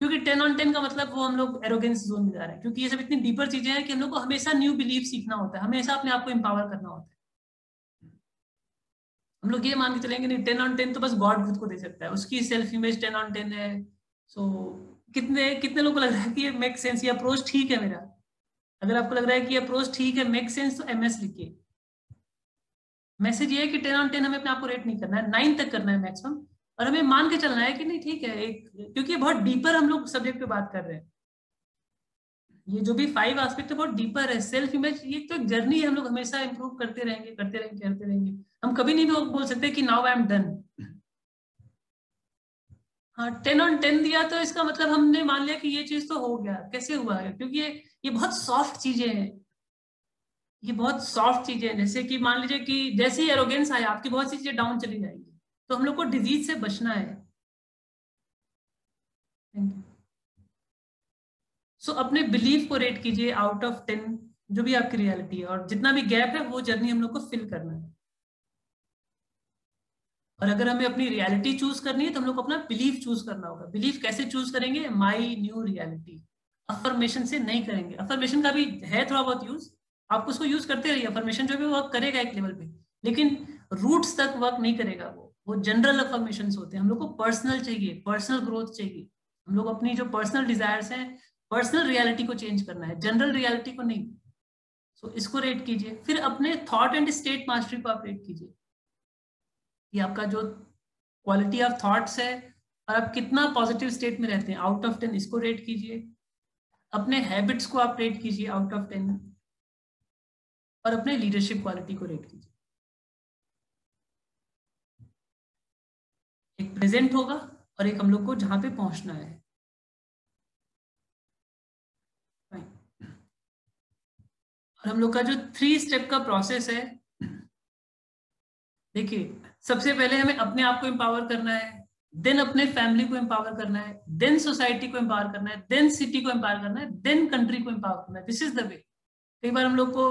क्योंकि टेन ऑन टेन का मतलब वो हम लोग एरोगेंस जोन में जा रहे हैं। क्योंकि ये सब इतनी डीपर चीज़ें हैं कि हम लोग को हमेशा न्यू बिलीफ सीखना होता है। हमेशा अपने आप को एम्पावर करना होता है। हम लोग ये मान के चलेंगे नहीं टेन ऑन टेन तो बस गॉड खुद को दे सकता है। उसकी self image ten on ten है। सो so, कितने कितने लोगों को लग रहा है कि ये मेक सेंस ये अप्रोच ठीक है मेरा? अगर आपको लग रहा है कि अप्रोच ठीक है मेक सेंस तो एम एस लिखिए। मैसेज ये है कि टेन ऑन टेन हमें अपने आप को रेट नहीं करना है। नाइन तक करना है मैक्सिमम और हमें मान के चलना है कि नहीं, ठीक है, एक, क्योंकि बहुत डीपर हम लोग सब्जेक्ट पे बात कर रहे हैं। ये जो भी फाइव एस्पेक्ट है, बहुत डीपर है। सेल्फ इमेज ये तो एक जर्नी है, हम लोग हमेशा इंप्रूव करते रहेंगे करते रहेंगे करते रहेंगे। हम कभी नहीं बोल सकते कि नाउ आई एम डन हाँ टेन ऑन टेन दिया तो इसका मतलब हमने मान लिया कि ये चीज़ तो हो गया। कैसे हुआ? है क्योंकि ये ये बहुत सॉफ्ट चीज़ें हैं। ये बहुत सॉफ्ट चीज़ें हैं। जैसे कि मान लीजिए कि, जैसे ही एरोगेंस आया, आपकी बहुत सी चीज़ें डाउन चली जाएँगी। तो हम लोग को डिज़ीज़ से बचना है। सो so, अपने बिलीफ को रेट कीजिए आउट ऑफ़ टेन जो भी आपकी रियलिटी है और जितना भी गैप है वो जर्नी हम लोग को फिल करना है। और अगर हमें अपनी रियलिटी चूज़ करनी है तो हम लोग को अपना बिलीफ चूज़ करना होगा। बिलीफ कैसे चूज़ करेंगे? माई न्यू रियलिटी अफर्मेशन से नहीं करेंगे। अफर्मेशन का भी है थोड़ा बहुत यूज़ आप उसको यूज़ करते रहिए। अफर्मेशन जो भी वर्क करेगा एक लेवल पे। लेकिन रूट्स तक वर्क नहीं करेगा वो। वो जनरल अफर्मेशन होते हैं। हम लोग को पर्सनल चाहिए पर्सनल ग्रोथ चाहिए। हम लोग अपनी जो पर्सनल डिजायर्स हैं पर्सनल रियलिटी को चेंज करना है। जनरल रियलिटी को नहीं। सो so, इसको रेट कीजिए। फिर अपने थॉट एंड स्टेट मास्टरी को आप रेट कीजिए। कि आपका जो क्वालिटी ऑफ़ थॉट्स है और आप कितना पॉजिटिव स्टेट में रहते हैं। आउट ऑफ़ टेन इसको रेट कीजिए। अपने हैबिट्स को आप रेट कीजिए आउट ऑफ़ टेन और अपने लीडरशिप क्वालिटी को रेट कीजिए एक प्रेजेंट होगा और एक हम लोग को जहाँ पे पहुँचना है। और हम लोग का जो थ्री स्टेप का प्रोसेस है, देखिए, सबसे पहले हमें अपने आप को एम्पावर करना है देन अपने फैमिली को एम्पावर करना है देन सोसाइटी को एम्पावर करना है देन सिटी को एम्पावर करना है देन कंट्री को एम्पावर करना है। दिस इज़ द वे कई बार हम लोग को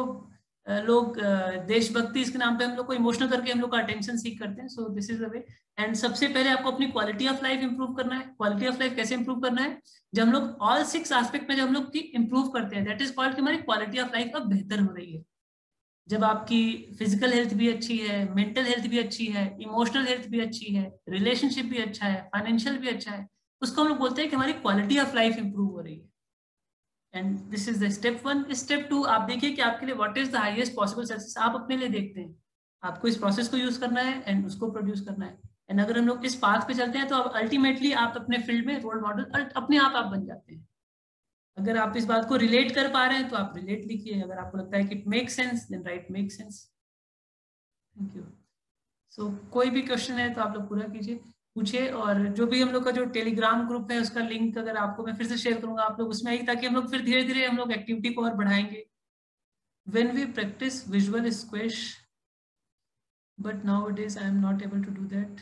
लोग देशभक्ति इसके नाम पे हम लोग को इमोशनल करके हम लोग का अटेंशन सीख करते हैं so this is the way and सबसे पहले आपको अपनी क्वालिटी ऑफ़ लाइफ इंप्रूव करना है। क्वालिटी ऑफ़ लाइफ कैसे इंप्रूव करना है? जब हम लोग ऑल सिक्स एस्पेक्ट में जब हम लोग की इंप्रूव करते हैं दैट इज़ कॉल्ड हमारी क्वालिटी ऑफ़ लाइफ अब बेहतर हो रही है। जब आपकी फ़िज़िकल हेल्थ भी अच्छी है मेंटल हेल्थ भी अच्छी है इमोशनल हेल्थ भी अच्छी है रिलेशनशिप भी अच्छा है फाइनेंशियल भी अच्छा है, उसको हम लोग बोलते हैं कि हमारी क्वालिटी ऑफ़ लाइफ इंप्रूव हो रही है। And this is the step one step two आप देखिए कि आपके लिए what is the highest possible success आप अपने लिए देखते हैं। आपको इस प्रोसेस को यूज़ करना है एंड उसको प्रोड्यूस करना है। एंड अगर हम लोग इस पाथ पे चलते हैं तो अल्टीमेटली आप अपने फ़ील्ड में रोल मॉडल अपने आप आप बन जाते हैं। अगर आप इस बात को रिलेट कर पा रहे हैं तो आप रिलेट लिखिए। अगर आपको लगता है कि it make sense then right make sense thank you so कोई भी क्वेश्चन है तो आप लोग पूरा कीजिए। पूछिए और जो भी हम लोग का जो टेलीग्राम ग्रुप है, उसका लिंक अगर आपको मैं फिर से शेयर करूँगा आप लोग, उसमें आई ताकि हम लोग फिर धीरे धीरे हम लोग एक्टिविटी को और बढ़ाएँगे। Practice visual squash but now it is I am not able to do that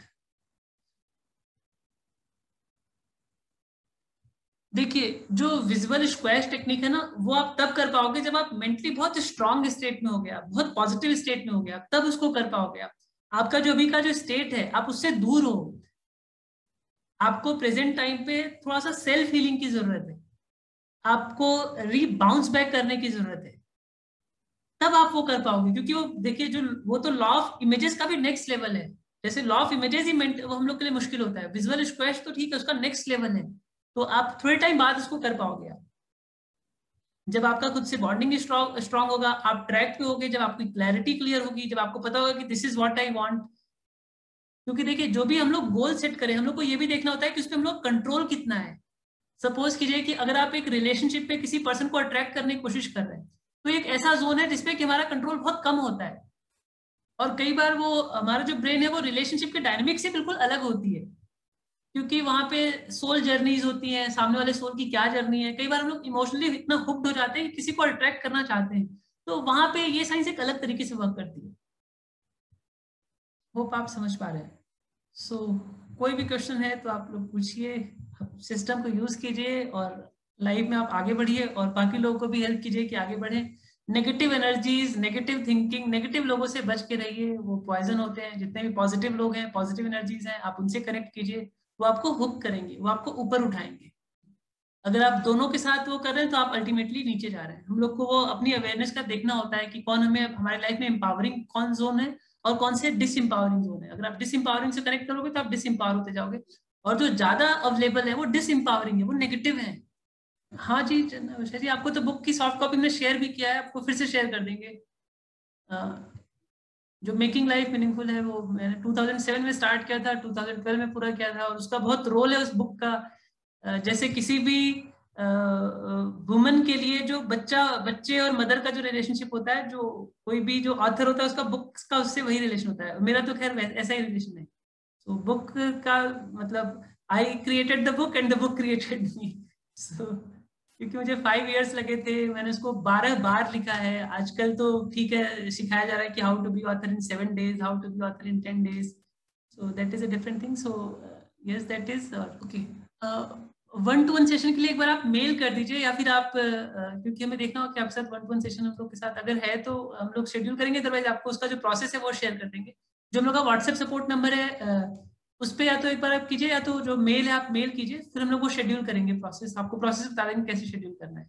देखिए, जो विजुअल स्क्वैश टेक्निक है ना, वो आप तब कर पाओगे जब आप मेंटली बहुत स्ट्रांग स्टेट में हो गया बहुत पॉजिटिव स्टेट में हो गया तब उसको कर पाओगे आप। आपका जो अभी का जो स्टेट है, आप उससे दूर हो। आपको प्रेजेंट टाइम पे थोड़ा सा सेल्फ हीलिंग की ज़रूरत है। आपको री बाउंस बैक करने की ज़रूरत है। तब आप वो कर पाओगे, क्योंकि वो देखिए जो, वो तो लॉ ऑफ़ इमेजेस का भी नेक्स्ट लेवल है। जैसे लॉ ऑफ़ इमेजेस ही वो हम लोग के लिए मुश्किल होता है। विजुअल स्क्वैश तो ठीक है, उसका नेक्स्ट लेवल है। तो आप थोड़े टाइम बाद उसको कर पाओगे आप। जब आपका खुद से बॉन्डिंग स्ट्रॉन्ग होगा, आप ट्रैक पे होगे, जब आपकी क्लैरिटी क्लियर होगी, जब आपको पता होगा कि this is what I want क्योंकि देखिए, जो भी हम लोग गोल सेट करें, हम लोग को ये भी देखना होता है कि उस पर हम लोग कंट्रोल कितना है। सपोज़ कीजिए कि अगर आप एक रिलेशनशिप पे किसी पर्सन को अट्रैक्ट करने की कोशिश कर रहे हैं तो एक ऐसा जोन है जिसपे कि हमारा कंट्रोल बहुत कम होता है। और कई बार वो, हमारा जो ब्रेन है, वो रिलेशनशिप के डायनेमिक से बिल्कुल अलग होती है। क्योंकि वहाँ पे सोल जर्नीज होती हैं, सामने वाले सोल की क्या जर्नी है। कई बार हम लोग इमोशनली इतना हुक्ड हो जाते हैं कि किसी को अट्रैक्ट करना चाहते हैं। तो वहाँ पे ये साइंस एक अलग तरीके से वर्क करती है। होप आप समझ पा रहे हैं। सो so, कोई भी क्वेश्चन है तो आप लोग पूछिए। सिस्टम को यूज़ कीजिए और लाइफ में आप आगे बढ़िए और बाकी लोगों को भी हेल्प कीजिए कि आगे बढ़े। Negative energies negative thinking negative लोगों से बच के रहिए। वो पॉइजन होते हैं। जितने भी पॉजिटिव लोग हैं पॉजिटिव एनर्जीज हैं आप उनसे कनेक्ट कीजिए। वो आपको हुक करेंगे वो आपको ऊपर उठाएँगे। अगर आप दोनों के साथ वो कर रहे हैं तो आप अल्टीमेटली नीचे जा रहे हैं। हम लोग को वो अपनी अवेयरनेस का देखना होता है कि कौन हमें हमारे लाइफ में एम्पावरिंग कौन जोन है। और कौन से डिसम्पावरिंग जोन है? अगर आप डिसम्पावरिंग से कनेक्ट करोगे तो आप डिसम्पावर होते जाओगे। और जो ज़्यादा अवेलेबल है, वो डिसम्पावरिंग है, वो नेगेटिव है। हाँ जी जी, आपको तो बुक की सॉफ्ट कॉपी में शेयर भी किया है, आपको फिर से शेयर कर देंगे। जो मेकिंग लाइफ मीनिंगफुल है, वो मैंने 2007 में स्टार्ट किया था 2012 में पूरा किया था, और उसका बहुत रोल है उस बुक का। जैसे किसी भी वुमन के लिए जो बच्चा, बच्चे और मदर का जो रिलेशनशिप होता है, जो कोई भी जो ऑथर होता है, उसका बुक का उससे वही रिलेशन होता है। मेरा तो खैर ऐसा ही रिलेशन है। तो बुक का मतलब I created the book and the book created me so क्योंकि मुझे फाइव इयर्स लगे थे, मैंने उसको बारह बार लिखा है। आजकल तो ठीक है, सिखाया जा रहा है कि how to be author in seven days how to be author in ten days so that is a different thing so yes that is okay one to one session के लिए एक बार आप मेल कर दीजिए या फिर आप क्योंकि हमें देखना हो कि आपके साथ वन टू वन सेशन हम लोग के साथ अगर है तो हम लोग शेड्यूल करेंगे अदरवाइज़ आपको उसका जो प्रोसेस है वो शेयर कर देंगे। जो हम लोग का व्हाट्सएप सपोर्ट नंबर है उस पर या तो एक बार आप कीजिए या तो जो मेल है आप मेल कीजिए, फिर हम लोग वो शेड्यूल करेंगे प्रोसेस आपको प्रोसेस बता देंगे कैसे शेड्यूल करना है।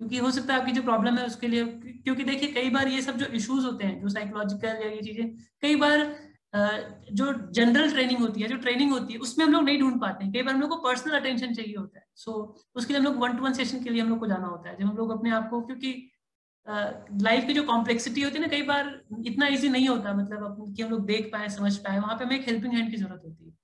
क्योंकि हो सकता है आपकी जो प्रॉब्लम है उसके लिए, क्योंकि देखिए कई बार ये सब जो इश्यूज़ होते हैं, जो साइकोलॉजिकल या ये चीज़ें, कई बार जो जनरल ट्रेनिंग होती है जो ट्रेनिंग होती है उसमें हम लोग नहीं ढूंढ पाते हैं। कई बार हम लोग को पर्सनल अटेंशन चाहिए होता है। सो so, उसके लिए हम लोग वन टू वन सेशन के लिए हम लोग को जाना होता है जब हम लोग अपने आप को क्योंकि लाइफ की जो कॉम्प्लेक्सिटी होती है ना कई बार इतना इजी नहीं होता मतलब कि हम लोग देख पाए समझ पाए वहाँ पे हमें एक हेल्पिंग हैंड की ज़रूरत होती है।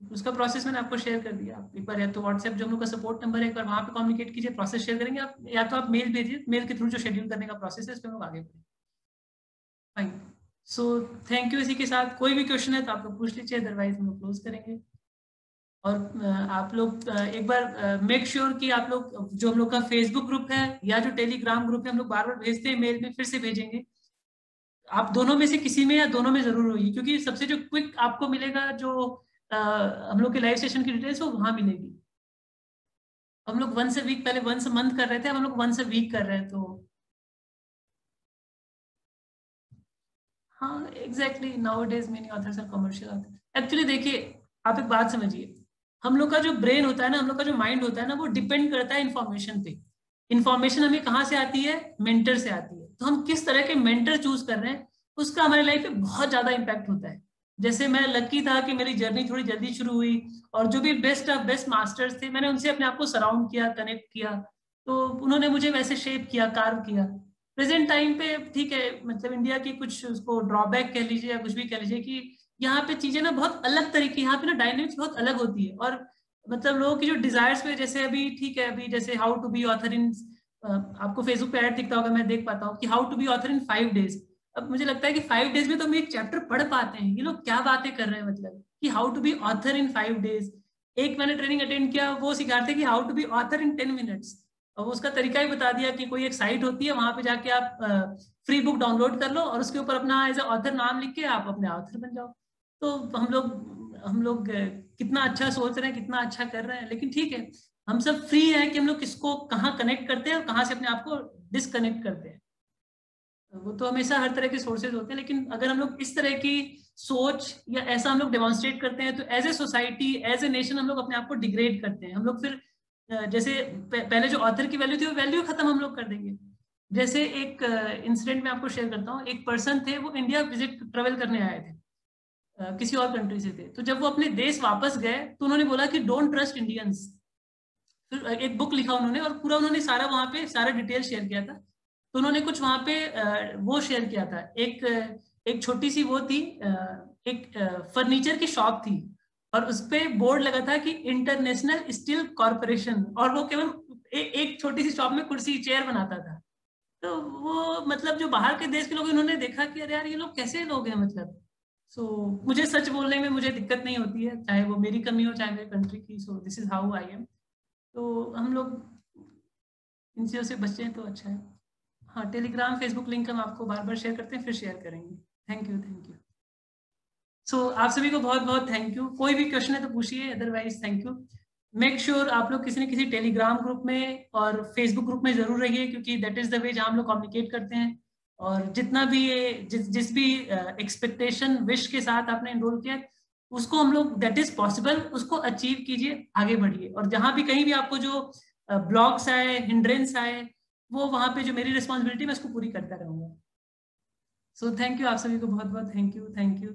उसका प्रोसेस मैंने आपको शेयर कर दिया। एक बार या तो व्हाट्सएप जो हम लोग का सपोर्ट नंबर है एक बार वहाँ पे कम्युनिकेट कीजिए प्रोसेस शेयर करेंगे आप या तो आप मेल भेजिए। मेल के थ्रू जो शेड्यूल करने का प्रोसेस है इस पर हम लोग आगे बढ़े फाइन सो थैंक यू इसी के साथ। कोई भी क्वेश्चन है तो आप लोग पूछ लीजिए अदरवाइज़ हम लोग क्लोज करेंगे। और आप लोग एक बार मेक श्योर sure कि आप लोग, जो हम लोग का फेसबुक ग्रुप है या जो टेलीग्राम ग्रुप है, हम लोग बार बार भेजते हैं मेल में फिर से भेजेंगे। आप दोनों में से किसी में या दोनों में ज़रूर होगी क्योंकि सबसे जो क्विक आपको मिलेगा, जो हम लोग के लाइव सेशन की डिटेल्स वो वहाँ मिलेगी। हम लोग वंस अ वीक पहले वंस मंथ कर रहे थे हम लोग वंस अ वीक कर रहे हैं तो हाँ exactly nowadays many authors are commercial actually देखिए, आप एक बात समझिए। हम लोग का जो ब्रेन होता है ना, हम लोग का जो माइंड होता है ना, वो डिपेंड करता है इन्फॉर्मेशन पे। इन्फॉर्मेशन हमें कहाँ से आती है? मेंटर से आती है। तो हम किस तरह के मेंटर चूज़ कर रहे हैं, उसका हमारे लाइफ पे बहुत ज़्यादा इम्पैक्ट होता है। जैसे मैं लकी था कि मेरी जर्नी थोड़ी जल्दी शुरू हुई, और जो भी बेस्ट ऑफ़ बेस्ट मास्टर्स थे, मैंने उनसे अपने आप को सराउंड किया कनेक्ट किया। तो उन्होंने मुझे वैसे शेप किया कार्व किया। प्रेजेंट टाइम पे ठीक है मतलब इंडिया की कुछ उसको ड्रॉबैक कह लीजिए या कुछ भी कह लीजिए कि यहाँ पे चीज़ें ना बहुत अलग तरीके, यहाँ पे ना डायनेमिक्स बहुत अलग होती है। और मतलब लोगों की जो डिजायर्स पे, जैसे अभी ठीक है, अभी जैसे how to be author in आपको फेसबुक पे ऐड दिखता होगा, मैं देख पाता हूँ कि how to be author in five days अब मुझे लगता है कि फाइव डेज़ में तो हम एक चैप्टर पढ़ पाते हैं। ये लोग क्या बातें कर रहे हैं मतलब? कि how to be author in five days एक मैंने ट्रेनिंग अटेंड किया, वो सिखाते कि how to be author in ten minutes और उसका तरीका ही बता दिया कि कोई एक साइट होती है, वहाँ पे जाके आप फ्री बुक डाउनलोड कर लो और उसके ऊपर अपना एज ए ऑथर नाम लिख के आप अपने ऑथर बन जाओ। तो हम लोग हम लोग कितना अच्छा सोच रहे हैं, कितना अच्छा कर रहे हैं, लेकिन ठीक है, हम सब फ्री है कि हम लोग किसको, कहाँ कनेक्ट करते हैं और कहाँ से अपने आप को डिसकनेक्ट करते हैं। वो तो हमेशा हर तरह के सोर्सेज होते हैं, लेकिन अगर हम लोग इस तरह की सोच या ऐसा हम लोग डेमोन्स्ट्रेट करते हैं तो as a society as a nation हम लोग अपने आप को डिग्रेड करते हैं। हम लोग फिर जैसे पहले जो ऑथर की वैल्यू थी, वो वैल्यू खत्म हम लोग कर देंगे। जैसे एक इंसिडेंट में आपको शेयर करता हूँ, एक पर्सन थे, वो इंडिया विज़िट ट्रेवल करने आए थे किसी और कंट्री से थे। तो जब वो अपने देश वापस गए तो उन्होंने बोला कि डोंट ट्रस्ट इंडियंस फिर एक बुक लिखा उन्होंने और पूरा उन्होंने सारा वहाँ पे, सारा डिटेल शेयर किया था। तो उन्होंने कुछ वहाँ पे वो शेयर किया था। एक एक छोटी सी वो थी एक फर्नीचर की शॉप थी। और उस पर बोर्ड लगा था कि इंटरनेशनल स्टील कॉरपोरेशन और वो केवल एक छोटी सी शॉप में कुर्सी चेयर बनाता था। तो वो मतलब जो बाहर के देश के लोग इन्होंने देखा कि अरे यार ये लोग कैसे लोग हैं मतलब? सो so, मुझे सच बोलने में मुझे दिक्कत नहीं होती है चाहे वो मेरी कमी हो चाहे मेरी कंट्री की। So this is how I am तो हम लोग इन चीज़ों से बचे तो अच्छा है। हाँ टेलीग्राम फेसबुक लिंक हम आपको बार बार शेयर करते हैं फिर शेयर करेंगे। Thank you thank you so so, आप सभी को बहुत बहुत थैंक यू कोई भी क्वेश्चन है तो पूछिए otherwise thank you make sure आप लोग किसी न किसी टेलीग्राम ग्रुप में और फेसबुक ग्रुप में ज़रूर रहिए क्योंकि दैट इज़ द वे जहाँ हम लोग कम्युनिकेट करते हैं। और जितना भी ये जिस जिस भी एक्सपेक्टेशन uh, विश के साथ आपने इनरोल किया उसको हम लोग दैट इज़ पॉसिबल उसको अचीव कीजिए आगे बढ़िए। और जहाँ भी कहीं भी आपको जो ब्लॉग्स आए हिंड्रेंस आए वो वहाँ पे जो मेरी रिस्पॉन्सिबिलिटी मैं उसको पूरी करता रहूँगा। सो थैंक यू आप सभी को बहुत बहुत थैंक यू थैंक यू